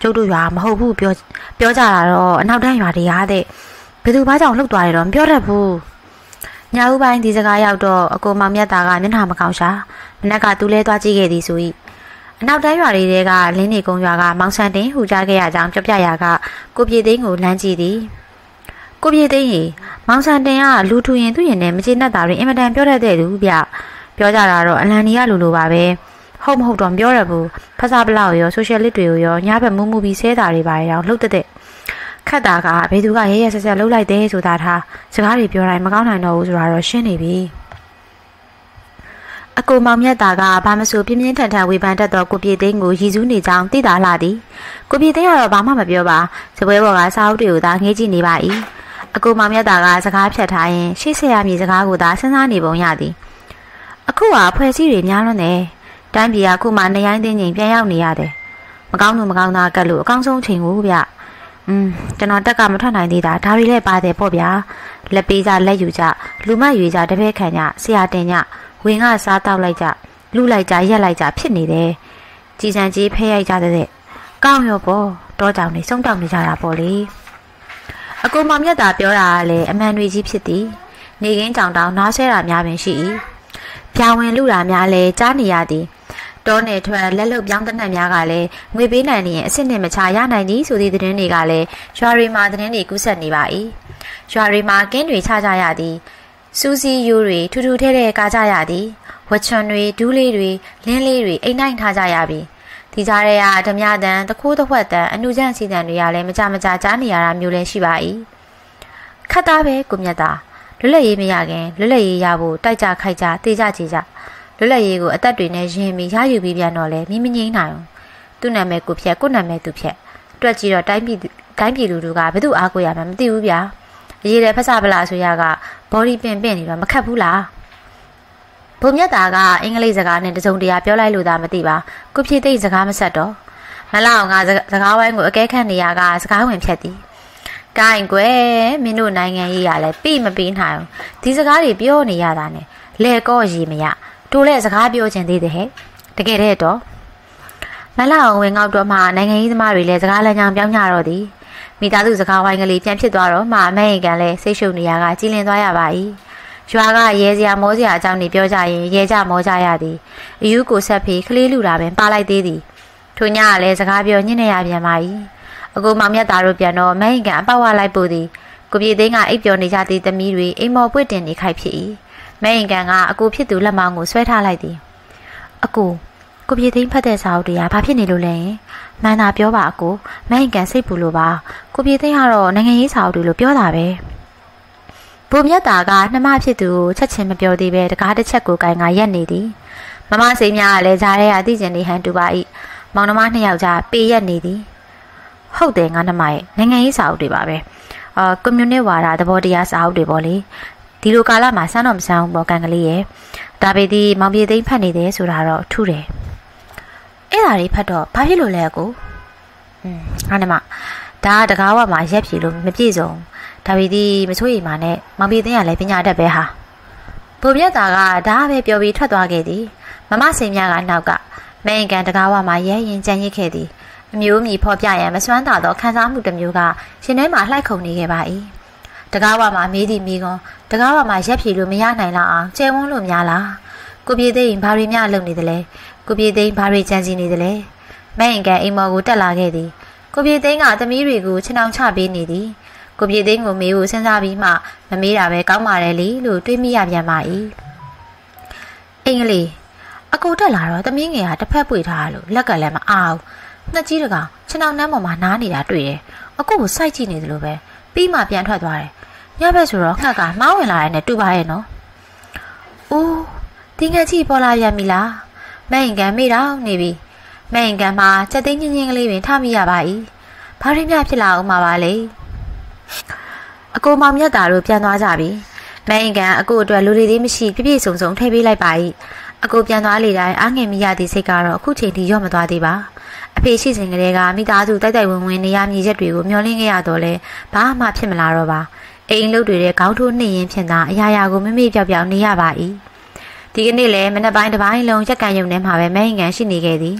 ကျုပ်တို့ရွာမဟုတ်ဘူးပြောပြောကြတာတော့အနောက်တန်းရွာတွေရားတဲ့ဘယ်သူဘာကြောင့်လှုပ်သွားတယ်တော့မပြောတတ်ဘူးညဦးပိုင်းဒီစကားရောက်တော့အကိုမောင်မြတ်သားကမျက်နှာမကောင်းရှာမနက်ကသူလဲသွားကြည့်ခဲ့သည်ဆို၏အနောက်တန်းရွာတွေကလင်းနေကုန်းရွာကမောင်ဆန်တင်ဟူကြခဲ့ရကြောင်းပြောပြရာကကိုပြေသိန်းကိုလမ်းကြည့်သည် ကိုပြေသိန်းရေမောင်ဆန်တင်ကလူထူရင်သူ့ရင်နဲ့မကျေနပ်တာတွေအင်မတန်ပြောတတ်တဲ့သူဗျပြောကြတာတော့အလန်နီကလူလိုပါပဲဟုတ်မဟုတ်တော့ပြောရဘူးဖဆပလောက်ရောဆိုရှယ်လစ်တွေကိုရောညဘက်မူးမူပြီးဆဲတာတွေပါရောလှုပ်တဲ့ခတ်တာကဘယ်သူကရဲရဲဆက်ဆက်လှုပ်လိုက်တယ်ဆိုတာထားစကားတွေပြောတိုင်းမကောင်းနိုင်တော့ဘူးဆိုတာတော့ရှင်းနေပြီအကူမောင်မြတ်တာကဘာမဆိုပြင်းပြင်းထန်ထန်ဝေဖန်တတ်သောကိုပြေသိန်းကိုရည်စူးနေကြောင်းသိတာလာသည်ကိုပြေသိန်းကတော့ဘာမှမပြောပါစပွဲပေါ်ကစာအုပ်တွေကိုသာငေးကြည့်နေပါ၏ အကူမောင်မြတ်တာကစကားဖြတ်ထားရင်ရှေ့ဆက်ရမည်စကားကိုသာစဉ်းစားနေပုံရသည်အခုကဖွဲ့စည်းတွေများလွန်းတယ်တိုင်းပြည်ကခုမှနေရိုင်းသိင်းချင်းပြန်ရောက်နေရတယ်မကောင်းလို့မကောင်းတာကတ်လို့အကောင်းဆုံးချိန်ကိုဗျอืมကျွန်တော်တက်ကမထွက်နိုင်သေးတာဒါတွေလည်းပါတယ်ပေါ့ဗျာလက်ပေးကြလက်ယူကြလူမရွေကြတပည့်ခံကြဆရာတင်ကြဝင်ကစားတောက်လိုက်ကြလူလိုက်ကြရက်လိုက်ကြဖြစ်နေတယ်ကြည်စံကြီးဖဲရိုက်ကြတဲ့ကောင်းရောပေါ့တောကြောင်နေစုံတောက်နေကြတာပေါ့လေ အကူမောင်မြတ်တာပြောတာကလည်းအမှန်တွေကြီးဖြစ်သည်နေကင်းကြောင်တောင်နားဆဲတာများပင်ရှိ၏ပြာဝင်လူတာများလဲကြားနေရသည်တောနယ်ထွက်လက်လုတ်ပြောင်းတဲ့နှက်များကလည်းငွေပေးနိုင်နေရင်အစ်စ်နဲ့မချရနိုင်သည်ဆိုသည့်သတင်းတွေကလည်းရွာရီမှာသတင်းတွေကူးဆက်နေပါ၏ရွာရီမှာကင်းတွေချကြရသည်စူးစီးယူတွေထူထူထဲထဲကားကြရသည်ဝချွန်တွေဒူးလေးတွေလင်းလေးတွေအိမ်နိုင်ထားကြရပြီ ဒီကြားထဲကဓမြတန်တခိုးတစ်ဝက်တန်အနုကျန့်စီတန်တွေကလည်းမကြမကြကြားနေရတာမျိုးလည်းရှိပါ၏ခတ်သားပဲကိုမြတ်သားလွတ်လပ်ရေးမရခင်လွတ်လပ်ရေးရဖို့တိုက်ကြခိုက်ကြတေးကြကြကြလွတ်လပ်ရေးကိုအသက်တွေနဲ့ယင်ပြီးရယူပြီးပြန်တော့လဲမိမငိမ့်နိုင်ဘူးသူ့နာမည်ကိုဖြက်ကိုနာမည်သူဖြက်တွက်ကြည့်တော့တိုင်းပြည်တိုင်းပြည်လူတွေကဘယ်သူအားကိုရမှမသိဘူးဗျာအရေးတဲ့ဖဆပလာဆိုရကဘော်ဒီပင်ပင်နေတော့မခတ်ဘူးလား ဘုံမြတ်သားကအင်္ဂလိပ်စကားနဲ့တစုံတရာပြောလိုက်လို့သာမသိပါကုဖြည့်သိစကားမဆက်တော့မလောက်အောင်ကစကားဝိုင်းကိုအကဲခတ်နေရကစကားဝင်ဖြတ်သည်ကိုင်ကွယ်မင်းတို့နိုင်ငံရေးရလဲပြီမပြီးနိုင်ဘူးဒီစကားတွေပြောနေရတာနဲ့လဲကော့ရီမရတို့လည်းစကားပြောချင်သေးတယ်ဟဲ့တကယ်တဲ့တော့မလာအောင်ဝင်ငေါက်တော့မှနိုင်ငံရေးသမားတွေလည်းစကားလမ်းကြောင်းပြောင်းကြတော့သည်မိသားစုစကားဝိုင်းကလေးပြန်ဖြစ်သွားတော့မှအမေရိကန်လည်းစိတ်ရှုပ်နေရကကြီးလင်းသွားရပါ၏ ရွာကရဲစရာမောစရာအကြောင်းတွေပြောကြရင်ရဲကြမောကြရသည်အယူကိုဆက်ဖေးကလေးလူတာပင်ပါလိုက်သေးသည်ထိုညကလည်းစကားပြောညှင်းနေရပြန်ပါ၏အကူမောင်မြတ်သားတို့ပြန်တော့အမေရိကန်အပေါက်ဝလိုက်ပို့သည်ကိုပြေသိန်းကအိပ်ပျော်နေကြသည့်သမီးတွေအိမ်မော်ပွင့်တင်နေခိုက်ဖြစ်၏မဲရင်ကန်ကအကူဖြစ်သူလက်မောင်းကိုဆွဲထားလိုက်သည်အကူကိုပြေသိန်းဖတ်တဲ့စာအုပ်တွေကဘာဖြစ်နေလို့လဲမှန်တာပြောပါအကူမဲရင်ကန်စိတ်ပူလို့ပါကိုပြေသိန်းကတော့နိုင်ငံရေးစာအုပ်တွေလို့ပြောတာပဲ ဘုံမြတ်တာကနှမဖြစ်သူကိုချက်ချင်းမပြောသေးပဲတကားတစ်ချက်ကိုကင်ကရက်နေသည်မမစိန်များကလည်းဈာရဲအသိကျင်နေဟန်တူပါ၏မောင်နှမနှစ်ယောက်ကြားပေးရက်နေသည်ဟုတ်တယ်ငါနှမရဲ့နိုင်ငံရေးစာအုပ်တွေပါပဲအာကွန်မြူနစ်ဝါဒသဘောတရားစာအုပ်တွေပေါ့လေဒီလိုကာလမှာစမ်းတော့မစမ်းဘူးပေါ့ကန်ကလေးရဲ့ဒါပေသည်မောင်ပြေသိမ့်ဖတ်နေတယ်ဆိုတာတော့ထူးတယ်အဲ့ဒါတွေဖတ်တော့ဘာဖြစ်လို့လဲကိုอืมဟာနမဒါကတကားဝမှာရက်ဖြေလို့မပြည့်စုံ ဒါပေသည်မချိုးရိမ်မာနဲ့မောင်ပြေသိန်းကလည်းပညာတတ်ပဲဟာဘုံမြတ်တာကဒါပဲပြောပြီးထွက်သွားခဲ့သည်မမစိန်မြကနောက်ကမဲင်ကန်တကားဝမှာရဲရင်ကြံရစ်ခဲ့သည်အမျိုးအမည်ဖော်ပြရန်မစွမ်းသာသောခံစားမှုတစ်မျိုးကရှင်ထဲမှာလှိုက်ခုန်နေခဲ့ပါ၏တကားဝမှာမေးသည့်မိကွန်တကားဝမှာရက်ဖြေလို့မရနိုင်လောက်အောင်ကျဲဝန်းလို့များလားကိုပြေသိရင်ဘာတွေများလုပ်နေသလဲကိုပြေသိရင်ဘာတွေကြံစည်နေသလဲမဲင်ကန်အိမ်မော်ကိုတက်လာခဲ့သည်ကိုပြေသိန်းကသမီးတွေကိုချင်အောင်ချပေးနေသည် ကိုပြေသိန်းကိုမေးဖို့စဉ်းစားပြီးမှမမေးတာပဲကောင်းပါတယ်လေလို့တွေးမိရပြန်ပါ၏အင်္ဂလိပ်အကူတက်လာတော့သမီးငယ်ကတစ်ဖက်ပွေထားလို့လက်ကလည်းမအားဘူးနှစ်ကြီးတကောင်ခြေနှောင်နှမ်းပေါ်မှာနားနေတာတွေ့တယ်။အကိုကိုစိုက်ကြည့်နေသလိုပဲပြီးမှပြန်ထွက်သွားတယ်။ညဘက်ဆိုတော့ငှက်ကမှားဝင်လာတဲ့နဲ့တူပါရဲ့နော်။အိုးတင်းငယ်ကြီးပေါ်လာပြန်ပြီလား။မဲ့ရင်ကန်မိတော့နေပြီ။မဲ့ရင်ကန်မှာစက်သိန်းချင်းချင်းကလေးပင်ထမိရပါ၏။ဘာရင်းမြဖြစ်လာအောင်မှာပါလေ။ အကိုမောင်မြတ်တာတို့ပြန်သွားကြပြီ။မဲ့ရင်ကန်အကိုအတွက်လူတွေသေးမရှိပြပြဆုံဆုံထည့်ပေးလိုက်ပါ၏။အကိုပြန်သွားလေတိုင်းအားငယ်မိရသည့်စိတ်ကတော့အခုချိန်ထိရော့မသွားသေးပါ။အဖေရှိစဉ်ကလေးကမိသားစုတိုက်တိုက်ဝင်ဝင်နေရမြေရက်တွေကိုမျောလင်းခဲ့ရတော့လဲဘာမှဖြစ်မလာတော့ပါအိမ်လုတ်တွေတဲ့ခေါင်းထိုးနှိမ့်ရင်ဖြင့်သာအရာရာကိုမမေ့ပြောက်ပြောက်နေရပါ၏ဒီကနေ့လည်းမနေ့ပိုင်းတစ်ပိုင်းလုံးရက်ကန်ယုံထဲမှာပဲမဲဟင်ကန်ရှိနေခဲ့သည်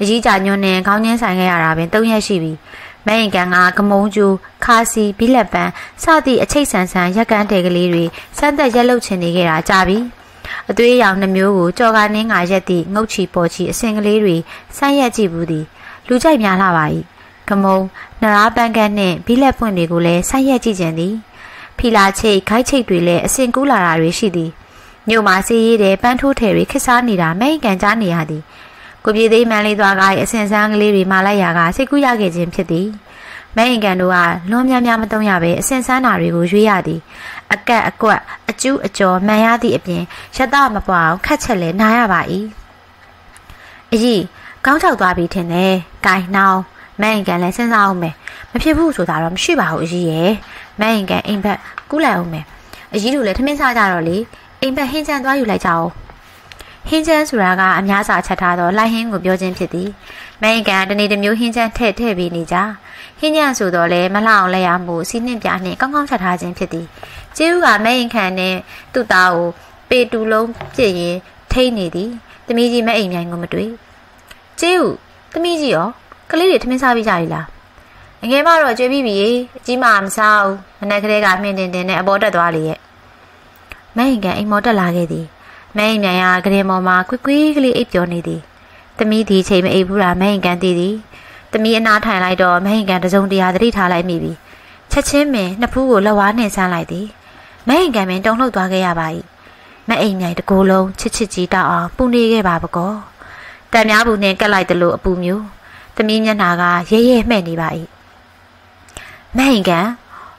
အကြီးကြညွန်းနဲ့ခေါင်းချင်းဆိုင်ခဲ့ရတာပင်၃ရက်ရှိပြီ မရင်ကန်ကကမုံကျူခါစီဘီလက်ပန်စသည့်အချိတ်ဆန်ဆန်ရက်ကန်းတဲကလေးတွေစမ်းသက်ရက်လုတ်ချင်နေခဲ့တာကြပြီအသွေးရောင်နှမျိုးကိုကြော်ကာနင်းငါရက်သည့်ငုတ်ချီပေါ်ချီအစင်ကလေးတွေစမ်းရက်ကြည့်ဘူးသည်လူကြိုက်များလာပါ၏ကမုံနရာပန်းကန်းနှင့်ဘီလက်ပွင့်တွေကိုလည်းဆိုက်ရက်ကြည့်ကြသည်ဖီလာချိတ်ခိုက်ချိတ်တွေလည်းအစင်ကူးလာတာတွေရှိသည်မြို့မှာစီးရဲတဲ့ပန်းထိုးထည်တွေခစ်စားနေတာမဲကန်ကြားနေရသည် ကိုပြေသေးမန်းလေးသွားကားရဲ့အစင်စမ်းကလေးတွေမာလိုက်ရာကစိတ်ကူးရခဲ့ခြင်းဖြစ်သည်မဲင်ကန်တို့ကလွန်များများမတုံးရပဲအစင်စမ်းတာတွေကိုရွေးရသည်အကက်အကွက်အကျူးအကျော်မှန်ရသည့်အပြင်ရတမပွားအောင်ခတ်ချက်လဲနားရပါ၏အကြီးကောင်းချောက်သွားပြီထင်တယ်။ဂိုင်နှောင်းမန်ကန်လည်းစဉ်းစားအောင်မယ်။မဖြစ်ဘူးဆိုတာတော့မရှိပါဘူးအကြီးရဲ့။မန်ကန်အိမ်ဘက်ကူးလိုက်အောင်မယ်။အကြီးတို့လည်းထမင်းစားကြတော့လေအိမ်ဘက်ဟင်းချမ်းသွားယူလိုက်ကြအောင်။ ဟင်းချမ်းဆိုတာကအများစာချက်ထားတော့လိုက်ဟင်းကိုပြောခြင်းဖြစ်သည်။မန်ကန်တနေ့တစ်မျိုးဟင်းချမ်းထည့်ထည့်ပြီးနေကြ။ဟင်းချမ်းဆိုတော့လေမလှအောင်လဲရမှုစီးနှင့်ပြနှင့်ကောင်းကောင်းချက်ထားခြင်းဖြစ်သည်။ကျေးဦးကမန်ကန်နဲ့သူ့သားကိုပေတူလုံးပြည့်ရင်ထိနေသည်။သမီးကြီးမအိမ်မြိုင်ကိုမတွေ့။ကျေးဦးသမီးကြီးရောကလေးတွေထမင်းစားပြီးကြပြီလားအငယ်မတော့ကြွေးပြီးပြီအကြီးမမစားဘူးမနေ့ကလေးကမြင့်တင်တင်နဲ့အပေါ်တက်သွားလေရဲ့မင်းကန်အိမ်မော်တက်လာခဲ့သည် မင်းမြန်ရကလေးမော်မှာကွကွေးကလေးအိပ်ပျော်နေသည်သမီးဒီချိန်မအိပ်ဘူးလားမင်းကန်တည်သည်သမီးအနားထိုင်လိုက်တော့မင်းကန်တစုံတရာသတိထားလိုက်မိပြီချက်ချင်းပင်နှစ်ဖူးကိုလက်ဝါးနဲ့ဆန်းလိုက်သည်မင်းကန်ပင်တုံလှုပ်သွားခဲ့ရပါ၏မအိမ်မြိုင်တကိုယ်လုံးချစ်ချစ်ကြီးတောက်အောင်ပူနေခဲ့ပါပကောတံများဘူးနဲ့ကက်လိုက်တယ်လို့အပူမျိုးသမီးမျက်နှာကရဲရဲမှဲ့နေပါ၏မဟင်ကန်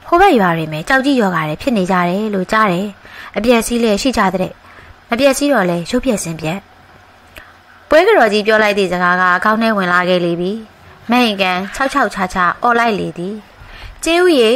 ဟိုဘက်ရွာတွေမှာကြောက်ကြီးယောဂါတွေဖြစ်နေကြတယ်လို့ကြားတယ်အပြက်စီးလေရှိကြတဲ့ မပြက်စီးတော့လဲရုပ်ပြက်စင်ပြက်ပွဲကတော်ကြီးပြောလိုက်သည့်စကားကအကောင်းထဲဝင်လာခဲ့လေပြီမဟင်ကန်၆၆ချာချာអော်လိုက်လေသည်ကျေးဦးရေ